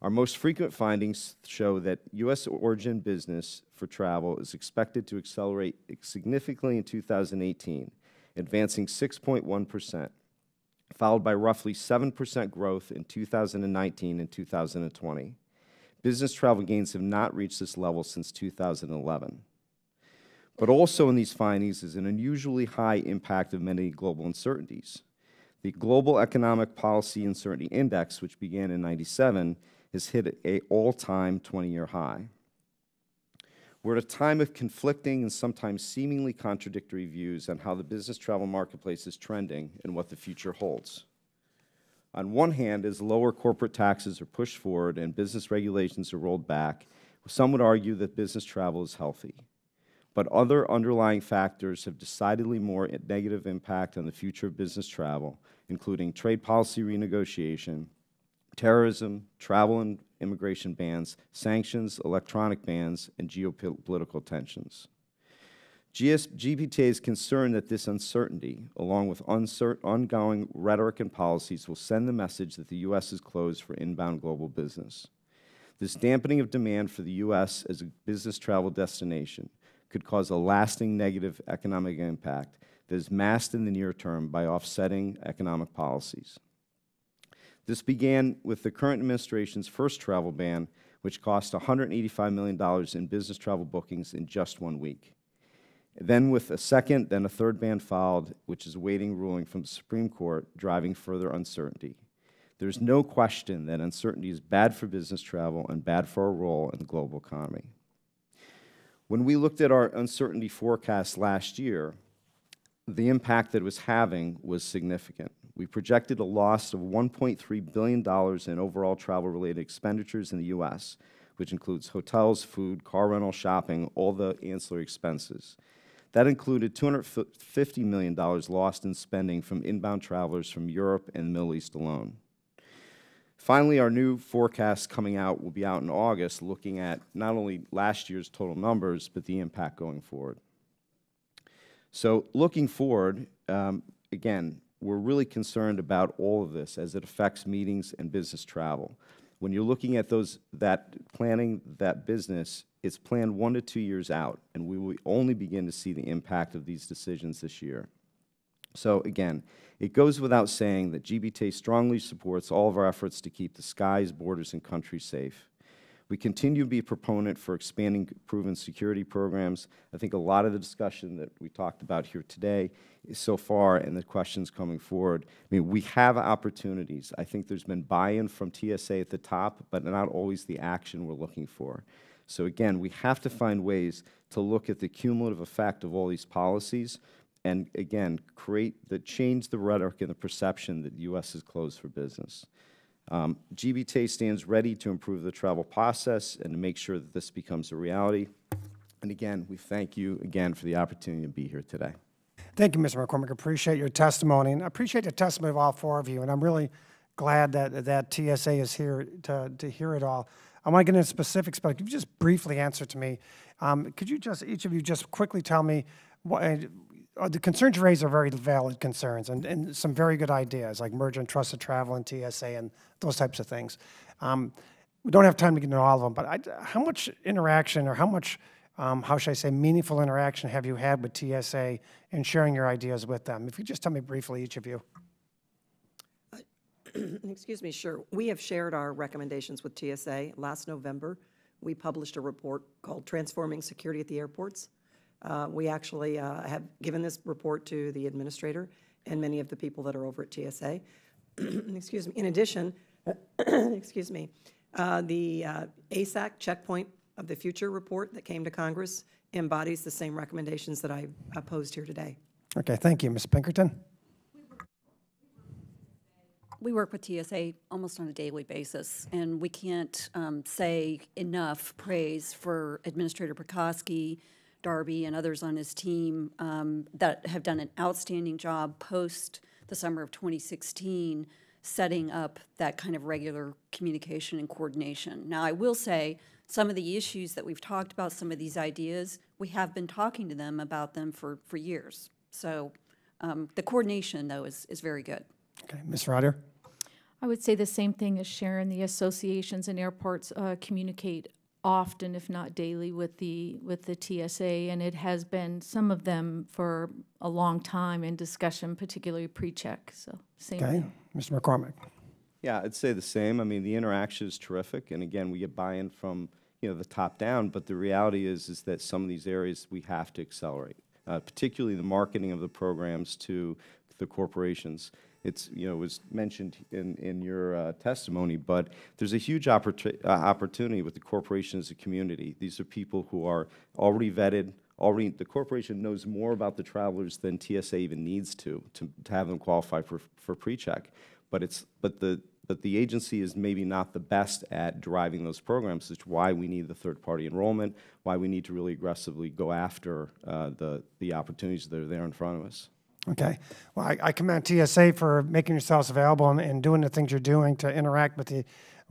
Speaker 11: Our most frequent findings show that U.S. origin business for travel is expected to accelerate significantly in 2018, advancing 6.1%, followed by roughly 7% growth in 2019 and 2020. Business travel gains have not reached this level since 2011. But also in these findings is an unusually high impact of many global uncertainties. The Global Economic Policy Uncertainty Index, which began in 97, has hit a all-time 20-year high. We're at a time of conflicting and sometimes seemingly contradictory views on how the business travel marketplace is trending and what the future holds. On one hand, as lower corporate taxes are pushed forward and business regulations are rolled back, some would argue that business travel is healthy. But other underlying factors have decidedly more negative impact on the future of business travel, including trade policy renegotiation, terrorism, travel and immigration bans, sanctions, electronic bans, and geopolitical tensions. GS, GBTA is concerned that this uncertainty, along with ongoing rhetoric and policies, will send the message that the U.S. is closed for inbound global business. This dampening of demand for the U.S. as a business travel destination could cause a lasting negative economic impact that is masked in the near term by offsetting economic policies. This began with the current administration's first travel ban, which cost $185 million in business travel bookings in just one week. Then with a second, then a third ban followed, which is awaiting ruling from the Supreme Court, driving further uncertainty. There's no question that uncertainty is bad for business travel and bad for our role in the global economy. When we looked at our uncertainty forecast last year, the impact that it was having was significant. We projected a loss of $1.3 billion in overall travel-related expenditures in the U.S., which includes hotels, food, car rental, shopping, all the ancillary expenses. That included $250 million lost in spending from inbound travelers from Europe and the Middle East alone. Finally, our new forecast coming out will be out in August, looking at not only last year's total numbers, but the impact going forward. So looking forward, um, again, we're really concerned about all of this as it affects meetings and business travel. When you're looking at those, that planning that business, it's planned one to two years out, and we will only begin to see the impact of these decisions this year. So again, it goes without saying that GBT strongly supports all of our efforts to keep the skies, borders, and country safe. We continue to be a proponent for expanding proven security programs. I think a lot of the discussion that we talked about here today is so far and the questions coming forward, I mean, we have opportunities. I think there's been buy-in from TSA at the top, but not always the action we're looking for. So again, we have to find ways to look at the cumulative effect of all these policies and again, create the change the rhetoric and the perception that the U.S. is closed for business. Um, GBT stands ready to improve the travel process and to make sure that this becomes a reality. And again, we thank you again for the opportunity to be here today.
Speaker 1: Thank you, Mr. McCormick. Appreciate your testimony, and appreciate the testimony of all four of you. And I'm really glad that that TSA is here to to hear it all. I want to get into specifics, but could you just briefly answer to me? Um, could you just each of you just quickly tell me what? Uh, the concerns you raise are very valid concerns and, and some very good ideas like merger and trusted travel and TSA and those types of things. Um, we don't have time to get into all of them, but I, how much interaction or how much, um, how should I say, meaningful interaction have you had with TSA in sharing your ideas with them? If you just tell me briefly, each of you.
Speaker 8: Excuse me, sure. We have shared our recommendations with TSA. Last November, we published a report called Transforming Security at the Airports. Uh, we actually uh, have given this report to the administrator and many of the people that are over at TSA. excuse me. In addition, excuse me, uh, the uh, ASAC checkpoint of the future report that came to Congress embodies the same recommendations that I posed here today.
Speaker 1: Okay, thank you. Ms. Pinkerton?
Speaker 9: We work with TSA almost on a daily basis, and we can't um, say enough praise for Administrator Pekoske, Darby and others on his team um, that have done an outstanding job post the summer of 2016 setting up that kind of regular communication and coordination. Now, I will say some of the issues that we've talked about, some of these ideas, we have been talking to them about them for, for years. So um, the coordination, though, is, is very good.
Speaker 1: Okay, Ms. Reiter?
Speaker 10: I would say the same thing as Sharon. The associations and airports uh, communicate often, if not daily, with the with the TSA, and it has been some of them for a long time in discussion, particularly pre-check. So same.
Speaker 1: Okay, thing. Mr. McCormick.
Speaker 11: Yeah, I'd say the same. I mean, the interaction is terrific, and again, we get buy-in from you know the top down. But the reality is, is that some of these areas we have to accelerate, uh, particularly the marketing of the programs to the corporations it's, you know, was mentioned in, in your uh, testimony, but there's a huge opportu uh, opportunity with the corporation as a community. These are people who are already vetted, already, the corporation knows more about the travelers than TSA even needs to, to, to have them qualify for, for pre-check. But it's, but the, but the agency is maybe not the best at driving those programs, is why we need the third-party enrollment, why we need to really aggressively go after uh, the, the opportunities that are there in front of us.
Speaker 1: Okay. Well, I, I commend TSA for making yourselves available and, and, doing the things you're doing to interact with the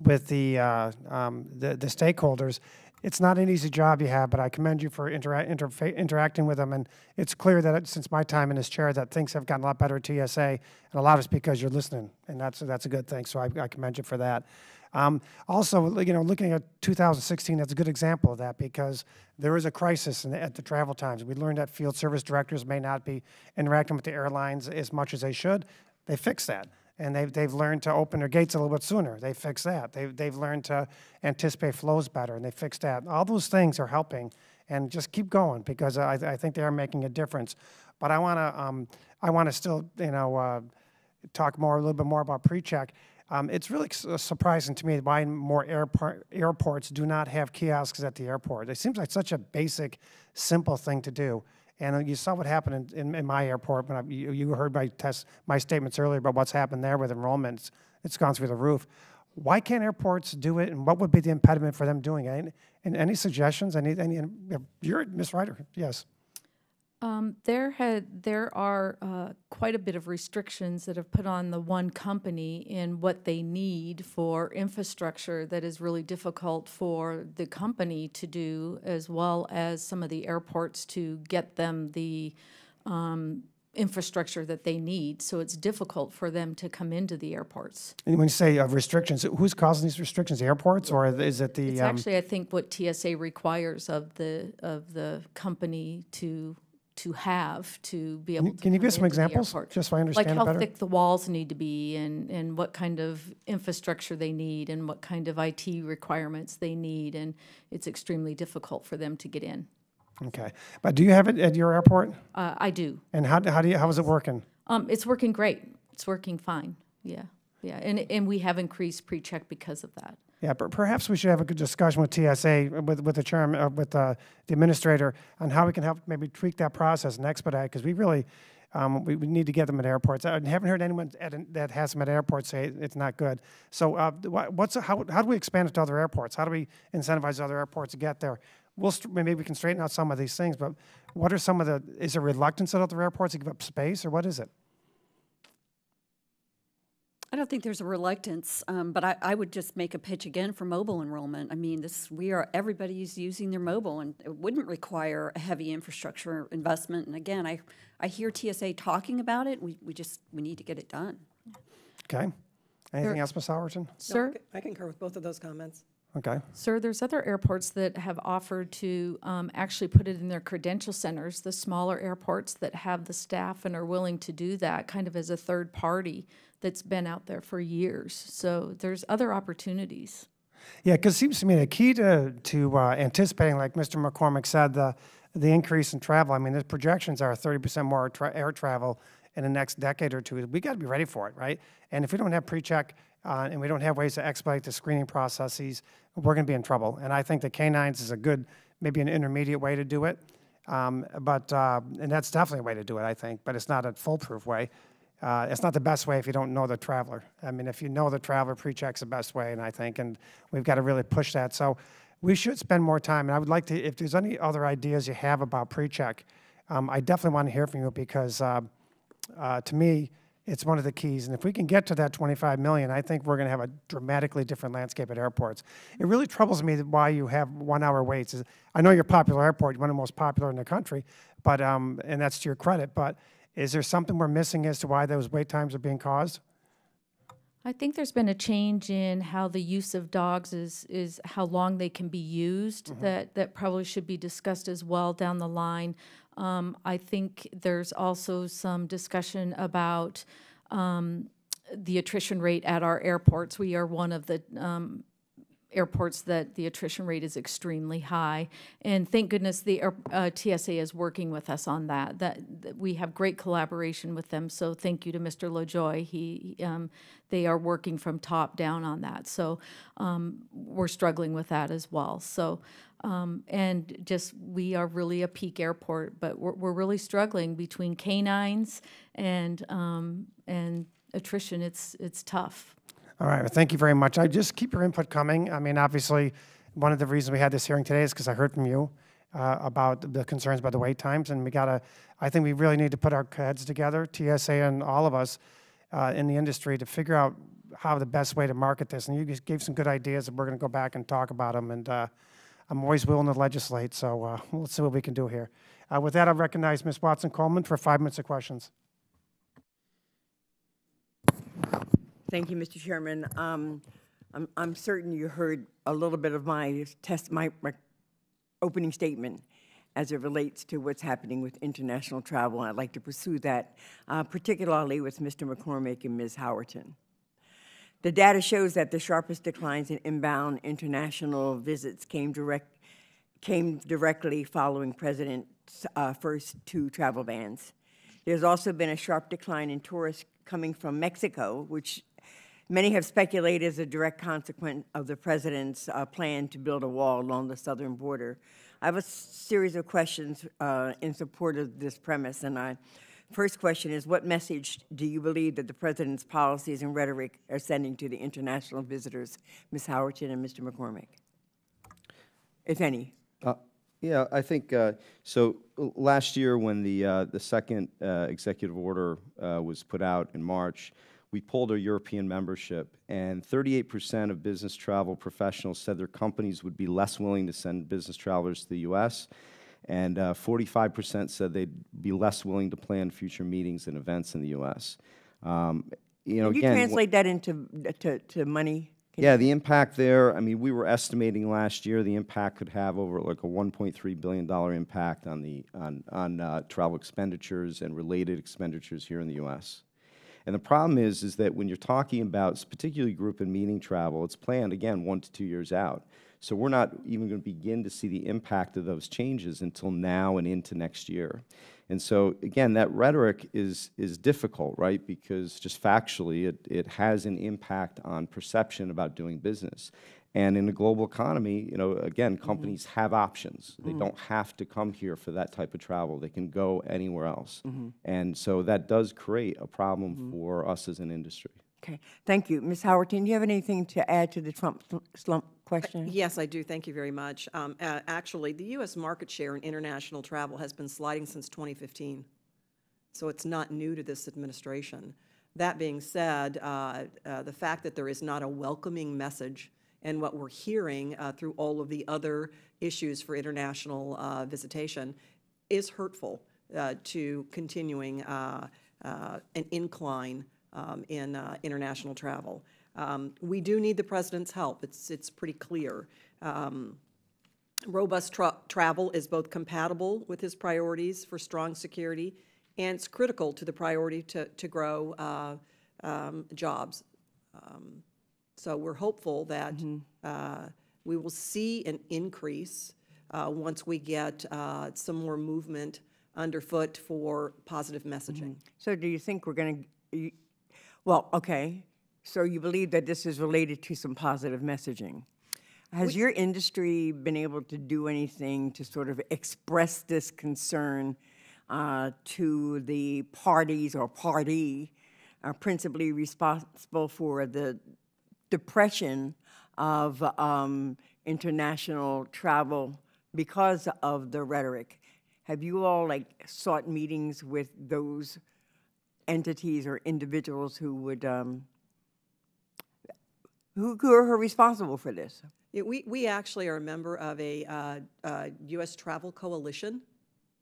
Speaker 1: with the, uh, um, the, the stakeholders. It's not an easy job you have, but I commend you for intera interacting with them. And it's clear that since my time in this chair, that things have gotten a lot better at TSA, and a lot of it's because you're listening, and that's that's a good thing. So I, I commend you for that. Um, also, you know, looking at 2016, that's a good example of that because there is a crisis the, at the travel times. We learned that field service directors may not be interacting with the airlines as much as they should. They fixed that. And they've, they've learned to open their gates a little bit sooner. They fixed that. They've, they've learned to anticipate flows better, and they fixed that. All those things are helping. And just keep going because I, I think they are making a difference. But I want to um, I want to still you know uh, talk more a little bit more about pre-check. Um, it's really uh, surprising to me why more airport, airports do not have kiosks at the airport. It seems like such a basic, simple thing to do. And uh, you saw what happened in, in, in my airport when I, you, you heard my test, my statements earlier about what's happened there with enrollments. It's gone through the roof. Why can't airports do it, and what would be the impediment for them doing it? And, any suggestions? Any, any, you're Ms. Reiter, yes.
Speaker 10: Um, there had, there are uh, quite a bit of restrictions that have put on the one company in what they need for infrastructure that is really difficult for the company to do, as well as some of the airports to get them the um, infrastructure that they need. So it's difficult for them to come into the airports.
Speaker 1: And when you say uh, restrictions, who's causing these restrictions? Airports, or is it the?
Speaker 10: It's
Speaker 1: um,
Speaker 10: actually, I think, what TSA requires of the of the company to to have to be able to.
Speaker 1: can you give some examples, just so I understand it
Speaker 10: Like how
Speaker 1: better?
Speaker 10: thick the walls need to be and, and what kind of infrastructure they need and what kind of IT requirements they need. And it's extremely difficult for them to get in.
Speaker 1: Okay, but do you have it at your airport?
Speaker 10: Uh, I do.
Speaker 1: And how, how do you, how is it working?
Speaker 10: Um, it's working great. It's working fine. Yeah, yeah. And, and we have increased pre-check because of that.
Speaker 1: Yeah, perhaps we should have a good discussion with TSA, with, with the chairman, uh, with uh, the administrator, on how we can help maybe tweak that process and expedite, because we really, um, we, we need to get them at airports. I haven't heard anyone an- that has them at airports say it's not good. So uh, what's, how, how do we expand it to other airports? How do we incentivize other airports to get there? We'll, maybe we can straighten out some of these things, but what are some of the, is there reluctance at other airports to give up space, or what is it?
Speaker 9: I don't think there's a reluctance, um, but I, I would just make a pitch again for mobile enrollment. I mean, this, we are, everybody's using their mobile, and it wouldn't require a heavy infrastructure investment. And again, I, I hear TSA talking about it, we, we just, we need to get it done.
Speaker 1: Okay? Anything else, Ms. Howerton?
Speaker 10: Sir?
Speaker 8: I concur with both of those comments.
Speaker 1: Okay.
Speaker 10: Sir, there's other airports that have offered to um, actually put it in their credential centers, the smaller airports that have the staff and are willing to do that, kind of as a third party that's been out there for years. So there's other opportunities.
Speaker 1: Yeah, because it seems to me the key to, to uh, anticipating, like Mr. McCormick said, the, the increase in travel, I mean, the projections are 30% more tra- air travel in the next decade or two. We got to be ready for it, right? And if we don't have pre-check uh, and we don't have ways to expedite the screening processes, we're going to be in trouble. And I think the canines is a good, maybe an intermediate way to do it. Um, but, uh, and that's definitely a way to do it, I think, but it's not a foolproof way. Uh, it's not the best way if you don't know the traveler. I mean, if you know the traveler, pre-check's the best way, and I think, and we've got to really push that. So we should spend more time. And I would like to, if there's any other ideas you have about pre-check, um, I definitely want to hear from you because uh, uh, to me, it's one of the keys. And if we can get to that 25 million, I think we're going to have a dramatically different landscape at airports. It really troubles me that why you have one-hour waits. I know you're a popular airport, you're one of the most popular in the country, but um, and that's to your credit. But is there something we're missing as to why those wait times are being caused?
Speaker 10: I think there's been a change in how the use of dogs is, is how long they can be used. That, that probably should be discussed as well down the line. Um, I think there's also some discussion about um, the attrition rate at our airports. We are one of the um, airports that the attrition rate is extremely high. And thank goodness the uh, TSA is working with us on that. That, that we have great collaboration with them. So thank you to Mr. LaJoye. He, um, they are working from top down on that. So um, we're struggling with that as well. So um, and just we are really a peak airport, but we're, we're really struggling between canines and um, and attrition. It's it's tough.
Speaker 1: All right, well, thank you very much. I just keep your input coming. I mean, obviously, one of the reasons we had this hearing today is because I heard from you uh, about the concerns about the wait times, and we gotta, I think we really need to put our heads together, TSA and all of us uh, in the industry, to figure out how the best way to market this. And you gave some good ideas, and we're gonna go back and talk about them, and uh, I'm always willing to legislate, so uh, let's see what we can do here. Uh, With that, I recognize Ms. Watson Coleman for five minutes of questions.
Speaker 2: Thank you, Mr. Chairman. Um, I'm, I'm certain you heard a little bit of my test, my, my opening statement as it relates to what's happening with international travel. I'd like to pursue that, uh, particularly with Mr. McCormick and Ms. Howerton. The data shows that the sharpest declines in inbound international visits came direct, came directly following President's uh, first two travel bans. There's also been a sharp decline in tourists coming from Mexico, which many have speculated is a direct consequence of the president's uh, plan to build a wall along the southern border I have a series of questions uh, in support of this premise, and I, first question is, what message do you believe that the president's policies and rhetoric are sending to the international visitors, Ms. Howerton and Mr. McCormick? If any.
Speaker 11: Uh, Yeah, I think, uh, so last year, when the, uh, the second uh, executive order uh, was put out in March, we polled our European membership, and 38% of business travel professionals said their companies would be less willing to send business travelers to the U.S., and uh, 45% said they'd be less willing to plan future meetings and events in the U.S. Um, You know,
Speaker 2: Can you
Speaker 11: again.
Speaker 2: translate that into, to, to money? Can
Speaker 11: yeah, the impact there, I mean, we were estimating last year the impact could have over like a $1.3 billion impact on the, on, on uh, travel expenditures and related expenditures here in the U.S. And the problem is, is that when you're talking about particularly group and meeting travel, it's planned, again, one to two years out. So we're not even going to begin to see the impact of those changes until now and into next year. And so, again, that rhetoric is, is difficult, right? Because just factually, it, it has an impact on perception about doing business. And in a global economy, you know, again, mm-hmm. companies have options. They mm-hmm. don't have to come here for that type of travel. They can go anywhere else. Mm-hmm. And so that does create a problem for us as an industry.
Speaker 2: Okay, thank you. Ms. Howerton, do you have anything to add to the Trump slump question?
Speaker 8: Yes, I do. Thank you very much. Um, uh, Actually, the U.S. market share in international travel has been sliding since 2015, so it's not new to this administration. That being said, uh, uh, the fact that there is not a welcoming message and what we're hearing uh, through all of the other issues for international uh, visitation is hurtful uh, to continuing uh, uh, an incline um, in uh, international travel. Um, We do need the president's help. It's, it's pretty clear. Um, Robust tra- travel is both compatible with his priorities for strong security, and it's critical to the priority to, to grow uh, um, jobs. Um, So we're hopeful that uh, we will see an increase uh, once we get uh, some more movement underfoot for positive messaging.
Speaker 2: So do you think we're going to, well, okay, so you believe that this is related to some positive messaging? Has your industry been able to do anything to sort of express this concern uh, to the parties or party uh, principally responsible for the depression of um, international travel because of the rhetoric? Have you all like sought meetings with those entities or individuals who would um, who, who are responsible for this?
Speaker 8: Yeah, we, we actually are a member of a uh, uh, U.S. Travel Coalition,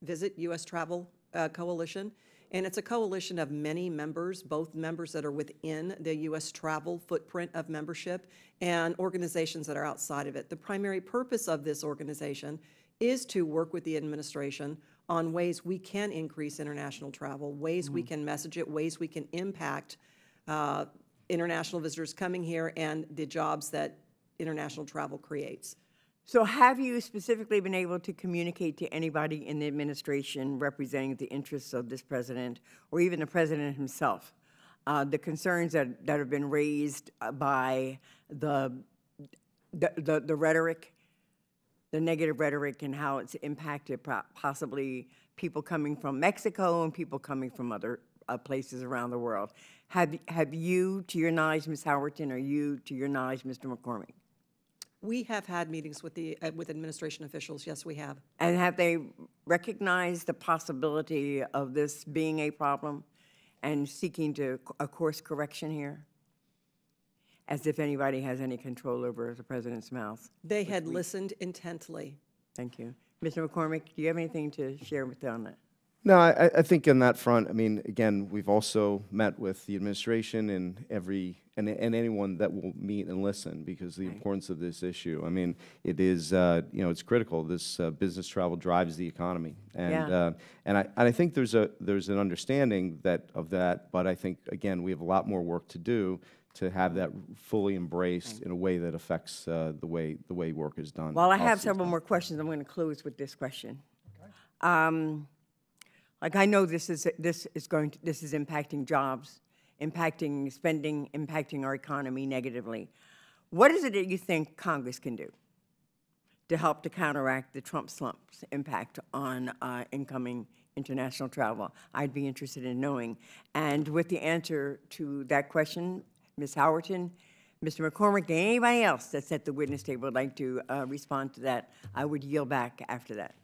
Speaker 8: Visit U.S. Travel uh, Coalition, and it's a coalition of many members, both members that are within the U.S. travel footprint of membership and organizations that are outside of it. The primary purpose of this organization is to work with the administration on ways we can increase international travel, ways we can message it, ways we can impact uh, international visitors coming here and the jobs that international travel creates.
Speaker 2: So have you specifically been able to communicate to anybody in the administration representing the interests of this president, or even the president himself, uh, the concerns that, that have been raised uh, by the, the, the- the rhetoric, the negative rhetoric and how it's impacted possibly people coming from Mexico and people coming from other uh, places around the world? Have, have you, to your knowledge, Ms. Howerton, or you, to your knowledge, Mr. McCormick?
Speaker 8: We have had meetings with the, uh, with administration officials, yes, we have.
Speaker 2: And have they recognized the possibility of this being a problem and seeking to a course correction here? As if anybody has any control over the president's mouth.
Speaker 8: They had listened intently.
Speaker 2: Thank you. Mr. McCormick, do you have anything to share with them on that?
Speaker 11: No, I, I think on that front, I mean, again, we've also met with the administration and every, and, and anyone that will meet and listen because the importance of this issue. I mean, it is, uh, you know, it's critical. This uh, business travel drives the economy. And,
Speaker 2: Yeah.
Speaker 11: uh, and I, and I think there's a, there's an understanding that, of that, but I think, again, we have a lot more work to do to have that fully embraced in a way that affects uh, the way, the way work is done.
Speaker 2: While I have several more questions, I'm going to close with this question. Um, Like, I know this is, this is going, to this is impacting jobs, impacting spending, impacting our economy negatively. What is it that you think Congress can do to help to counteract the Trump slump's impact on uh, incoming international travel? I'd be interested in knowing. And with the answer to that question, Ms. Howerton, Mr. McCormick, anybody else that's at the witness table would like to uh, respond to that, I would yield back after that.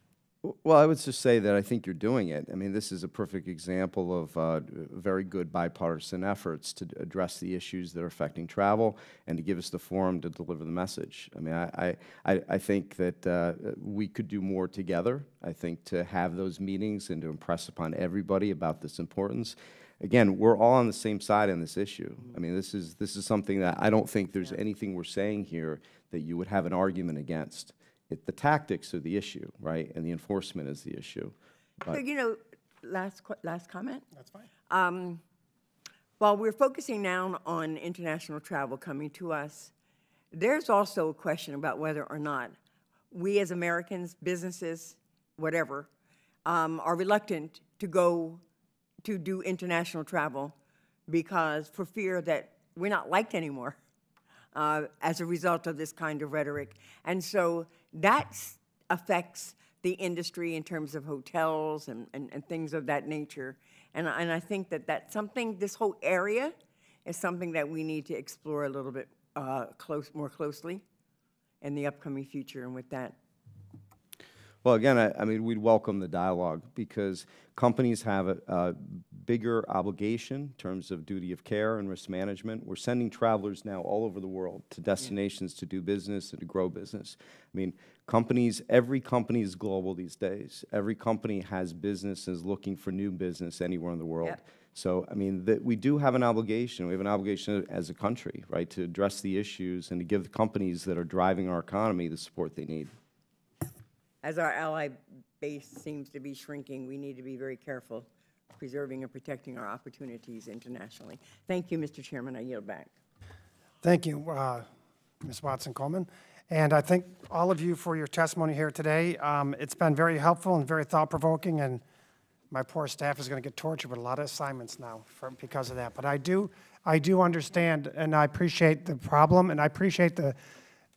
Speaker 11: Well, I would just say that I think you're doing it. I mean, this is a perfect example of uh, very good bipartisan efforts to address the issues that are affecting travel and to give us the forum to deliver the message. I mean, I, I, I- I think that uh, we could do more together. I think to have those meetings and to impress upon everybody about this importance. Again, we're all on the same side on this issue. I mean, this is, this is something that I don't think there's anything we're saying here that you would have an argument against. It, the tactics are the issue, right? And the enforcement is the issue.
Speaker 2: So, you know, last, que- last comment?
Speaker 1: That's fine.
Speaker 2: Um, While we're focusing now on international travel coming to us, there's also a question about whether or not we as Americans, businesses, whatever, um, are reluctant to go to do international travel because for fear that we're not liked anymore uh, as a result of this kind of rhetoric. And so that affects the industry in terms of hotels and, and, and things of that nature. And, I- and I think that that's something, this whole area is something that we need to explore a little bit uh, close, more closely in the upcoming future. And with that,
Speaker 11: Well, again, I, I mean, we'd welcome the dialogue because companies have a, a bigger obligation in terms of duty of care and risk management. We're sending travelers now all over the world to destinations to do business and to grow business. I mean, companies, every company is global these days. Every company has business and is looking for new business anywhere in the world.
Speaker 2: Yep.
Speaker 11: So, I mean, that we do have an obligation. We have an obligation as a country, right, to address the issues and to give the companies that are driving our economy the support they need.
Speaker 2: As our ally base seems to be shrinking, we need to be very careful preserving and protecting our opportunities internationally. Thank you, Mr. Chairman. I yield back.
Speaker 1: Thank you, uh, Ms. Watson Coleman. And I thank all of you for your testimony here today. Um, It's been very helpful and very thought-provoking, and my poor staff is going to get tortured with a lot of assignments now for, because of that. But I do, I do understand, and I appreciate the problem, and I appreciate the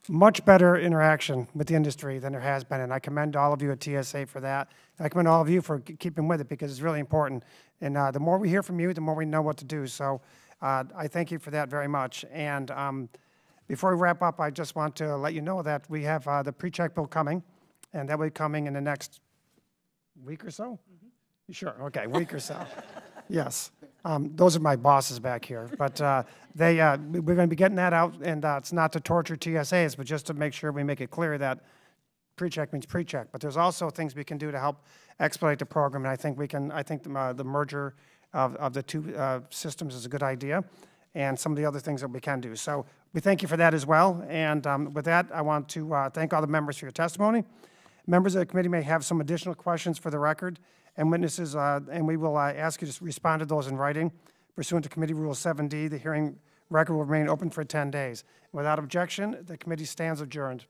Speaker 1: much better interaction with the industry than there has been, and I commend all of you at TSA for that. I commend all of you for keeping with it, because it's really important. And uh, the more we hear from you, the more we know what to do. So uh, I thank you for that very much. And um, before we wrap up, I just want to let you know that we have uh, the pre-check bill coming, and that will be coming in the next week or so? You Sure, okay, week or so. Yes. Um, Those are my bosses back here. But uh, they, uh, we- we're going to be getting that out, and uh, it's not to torture TSAs, but just to make sure we make it clear that pre-check means pre-check. But there's also things we can do to help expedite the program, and I think we can, I think the uh, the merger of, of the two uh, systems is a good idea, and some of the other things that we can do. So we thank you for that as well. And um, with that, I want to uh, thank all the members for your testimony. Members of the committee may have some additional questions for the record, and witnesses, uh, and we will uh, ask you to respond to those in writing. Pursuant to Committee Rule 7D, the hearing record will remain open for 10 days. Without objection, the committee stands adjourned.